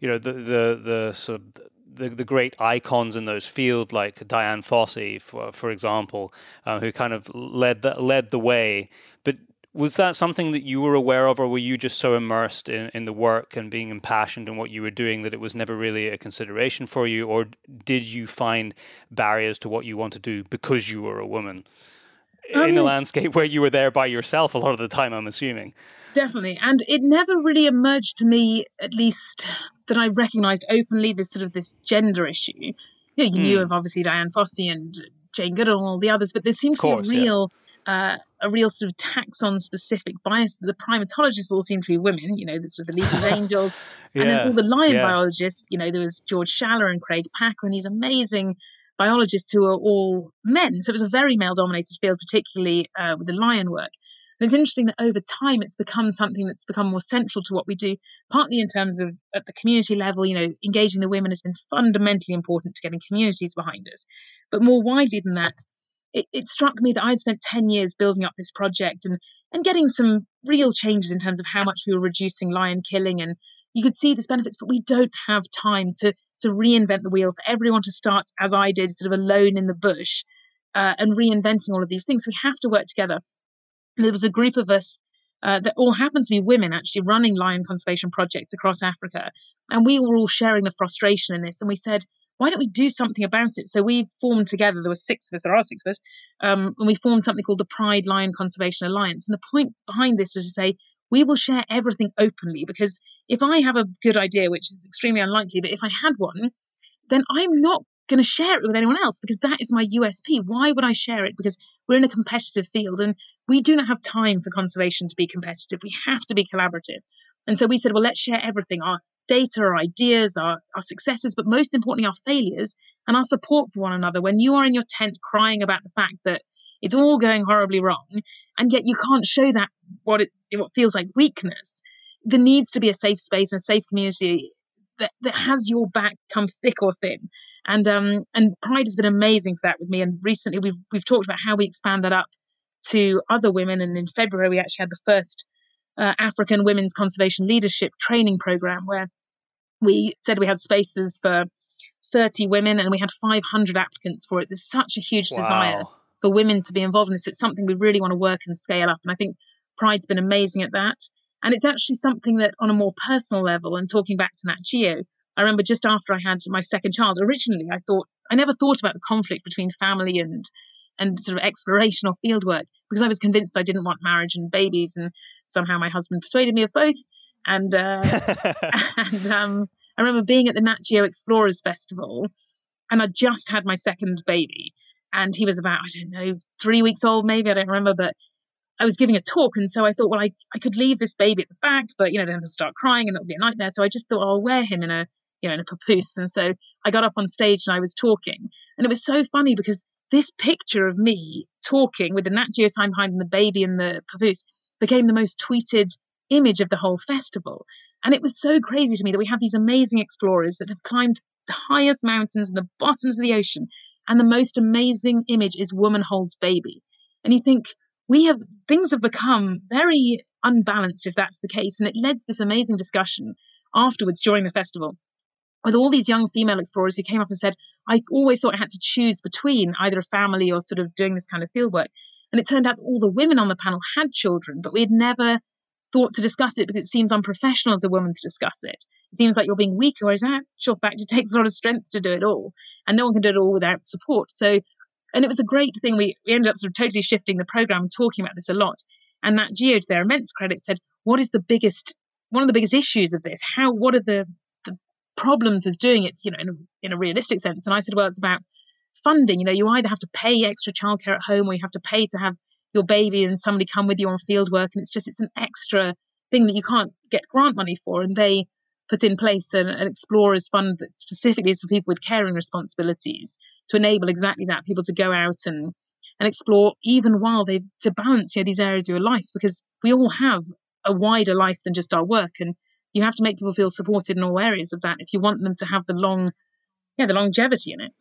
you know, the the the sort of the, the great icons in those fields, like Dian Fossey, for for example, uh, who kind of led the, led the way. But was that something that you were aware of, or were you just so immersed in, in the work and being impassioned in what you were doing that it was never really a consideration for you, or did you find barriers to what you want to do because you were a woman um, in a landscape where you were there by yourself a lot of the time? I'm assuming. Definitely, and it never really emerged to me, at least that I recognised openly this sort of this gender issue. You, know, you mm. knew hmm. of obviously Dian Fossey and Jane Goodall and all the others, but there seemed to be a real. Yeah uh, a real sort of taxon specific bias. The primatologists all seem to be women, you know, the sort of the League [LAUGHS] of Angels. yeah, and then all the lion yeah. biologists, you know, there was George Schaller and Craig Packer and these amazing biologists who are all men. So it was a very male dominated field, particularly uh, with the lion work. And it's interesting that over time it's become something that's become more central to what we do, partly in terms of at the community level, you know, engaging the women has been fundamentally important to getting communities behind us. But more widely than that, it, it struck me that I'd spent 10 years building up this project and, and getting some real changes in terms of how much we were reducing lion killing. And you could see these benefits, but we don't have time to, to reinvent the wheel for everyone to start, as I did, sort of alone in the bush uh, and reinventing all of these things. We have to work together. There was a group of us uh, that all happened to be women actually running lion conservation projects across Africa. And we were all sharing the frustration in this. And we said, why don't we do something about it? So we formed together, there were six of us, there are six of us, um, and we formed something called the Pride Lion Conservation Alliance. And the point behind this was to say, we will share everything openly because if I have a good idea, which is extremely unlikely, but if I had one, then I'm not going to share it with anyone else because that is my USP. Why would I share it? Because we're in a competitive field and we do not have time for conservation to be competitive. We have to be collaborative. And so we said, well, let's share everything our data, our ideas, our, our successes, but most importantly, our failures and our support for one another. When you are in your tent crying about the fact that it's all going horribly wrong, and yet you can't show that what it what feels like weakness, there needs to be a safe space and a safe community that, that has your back come thick or thin. And um and Pride has been amazing for that with me. And recently we've we've talked about how we expand that up to other women. And in February we actually had the first uh, African Women's Conservation Leadership Training Program, where we said we had spaces for 30 women and we had 500 applicants for it. There's such a huge wow. desire for women to be involved in this. It's something we really want to work and scale up. And I think Pride's been amazing at that. And it's actually something that, on a more personal level, and talking back to Nat Geo, I remember just after I had my second child, originally I thought, I never thought about the conflict between family and and sort of exploration or field work because I was convinced I didn't want marriage and babies, and somehow my husband persuaded me of both. And uh, [LAUGHS] and um, I remember being at the Nat Geo Explorers Festival, and I just had my second baby, and he was about I don't know three weeks old, maybe I don't remember, but I was giving a talk, and so I thought, well, I, I could leave this baby at the back, but you know, then he'll start crying, and it'll be a nightmare. So I just thought oh, I'll wear him in a you know in a papoose, and so I got up on stage and I was talking, and it was so funny because this picture of me talking with the Nat Geo sign behind and the baby in the papoose became the most tweeted image of the whole festival. And it was so crazy to me that we have these amazing explorers that have climbed the highest mountains and the bottoms of the ocean. And the most amazing image is woman holds baby. And you think, we have things have become very unbalanced if that's the case. And it led to this amazing discussion afterwards during the festival with all these young female explorers who came up and said, I always thought I had to choose between either a family or sort of doing this kind of fieldwork. And it turned out all the women on the panel had children, but we had never thought to discuss it because it seems unprofessional as a woman to discuss it. It seems like you're being weak, whereas in actual fact, it takes a lot of strength to do it all. And no one can do it all without support. So, and it was a great thing. We, we ended up sort of totally shifting the program and talking about this a lot. And Nat Geo, to their immense credit, said, what is the biggest, one of the biggest issues of this? How, what are the, the problems of doing it, you know, in a, in a realistic sense? And I said, well, it's about funding. You know, you either have to pay extra childcare at home or you have to pay to have your baby and somebody come with you on field work and it's just it's an extra thing that you can't get grant money for and they put in place an, an explorers fund that specifically is for people with caring responsibilities to enable exactly that people to go out and and explore even while they've to balance you know, these areas of your life because we all have a wider life than just our work and you have to make people feel supported in all areas of that if you want them to have the long yeah the longevity in it.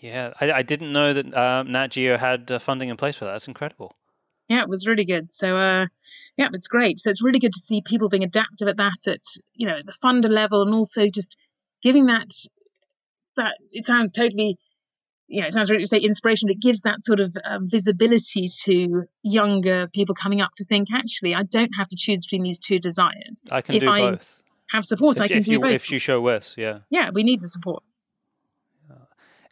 Yeah i, I didn't know that uh, nat geo had uh, funding in place for that. That's incredible yeah it was really good so uh yeah it's great so it's really good to see people being adaptive at that at you know the funder level and also just giving that that it sounds totally you know, it sounds really to say inspiration, but it gives that sort of um, visibility to younger people coming up to think, actually, I don't have to choose between these two desires. I can if do I both. Have support, if, I can if do you, both. If you show worse, yeah. Yeah, we need the support.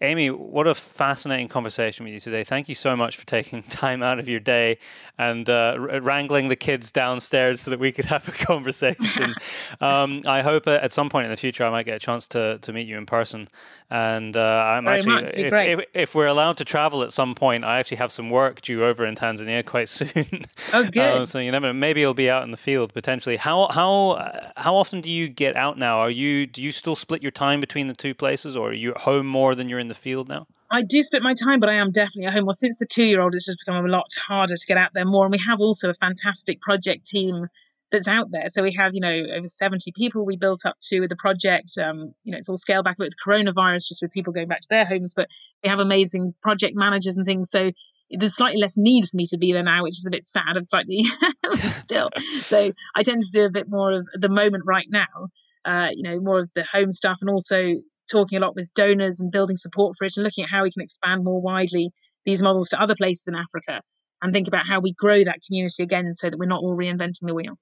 Amy, what a fascinating conversation with you today. Thank you so much for taking [LAUGHS] time out of your day and uh, wrangling the kids downstairs so that we could [LAUGHS] have a conversation. [LAUGHS] um, I hope at some point in the future I might get a chance to, to meet you in person. And uh, I'm Very actually, if, if, if, we're allowed to travel at some point, I actually have some work due over in Tanzania quite soon. Oh, good. Uh, so you never know. Maybe it'll be out in the field potentially. How how how often do you get out now? Are you do you still split your time between the two places, or are you at home more than you're in the field now? I do split my time, but I am definitely at home. Well, since the two year old, it's just become a lot harder to get out there more. And we have also a fantastic project team that's out there. So we have, you know, over 70 people we built up to with the project. Um, you know, it's all scaled back with coronavirus, just with people going back to their homes, but we have amazing project managers and things. So there's slightly less need for me to be there now, which is a bit sad and [LAUGHS] slightly still. So I tend to do a bit more of the moment right now, uh, you know, more of the home stuff and also talking a lot with donors and building support for it and looking at how we can expand more widely these models to other places in Africa and think about how we grow that community again so that we're not all reinventing the wheel.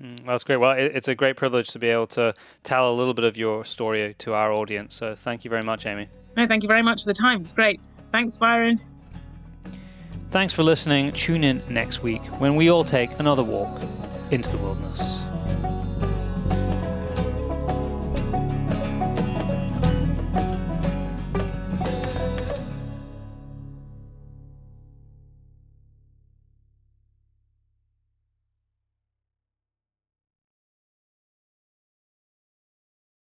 Mm, that's great. Well, it's a great privilege to be able to tell a little bit of your story to our audience. So thank you very much, Amy. No, thank you very much for the time. It's great. Thanks, Byron. Thanks for listening. Tune in next week when we all take another walk into the wilderness.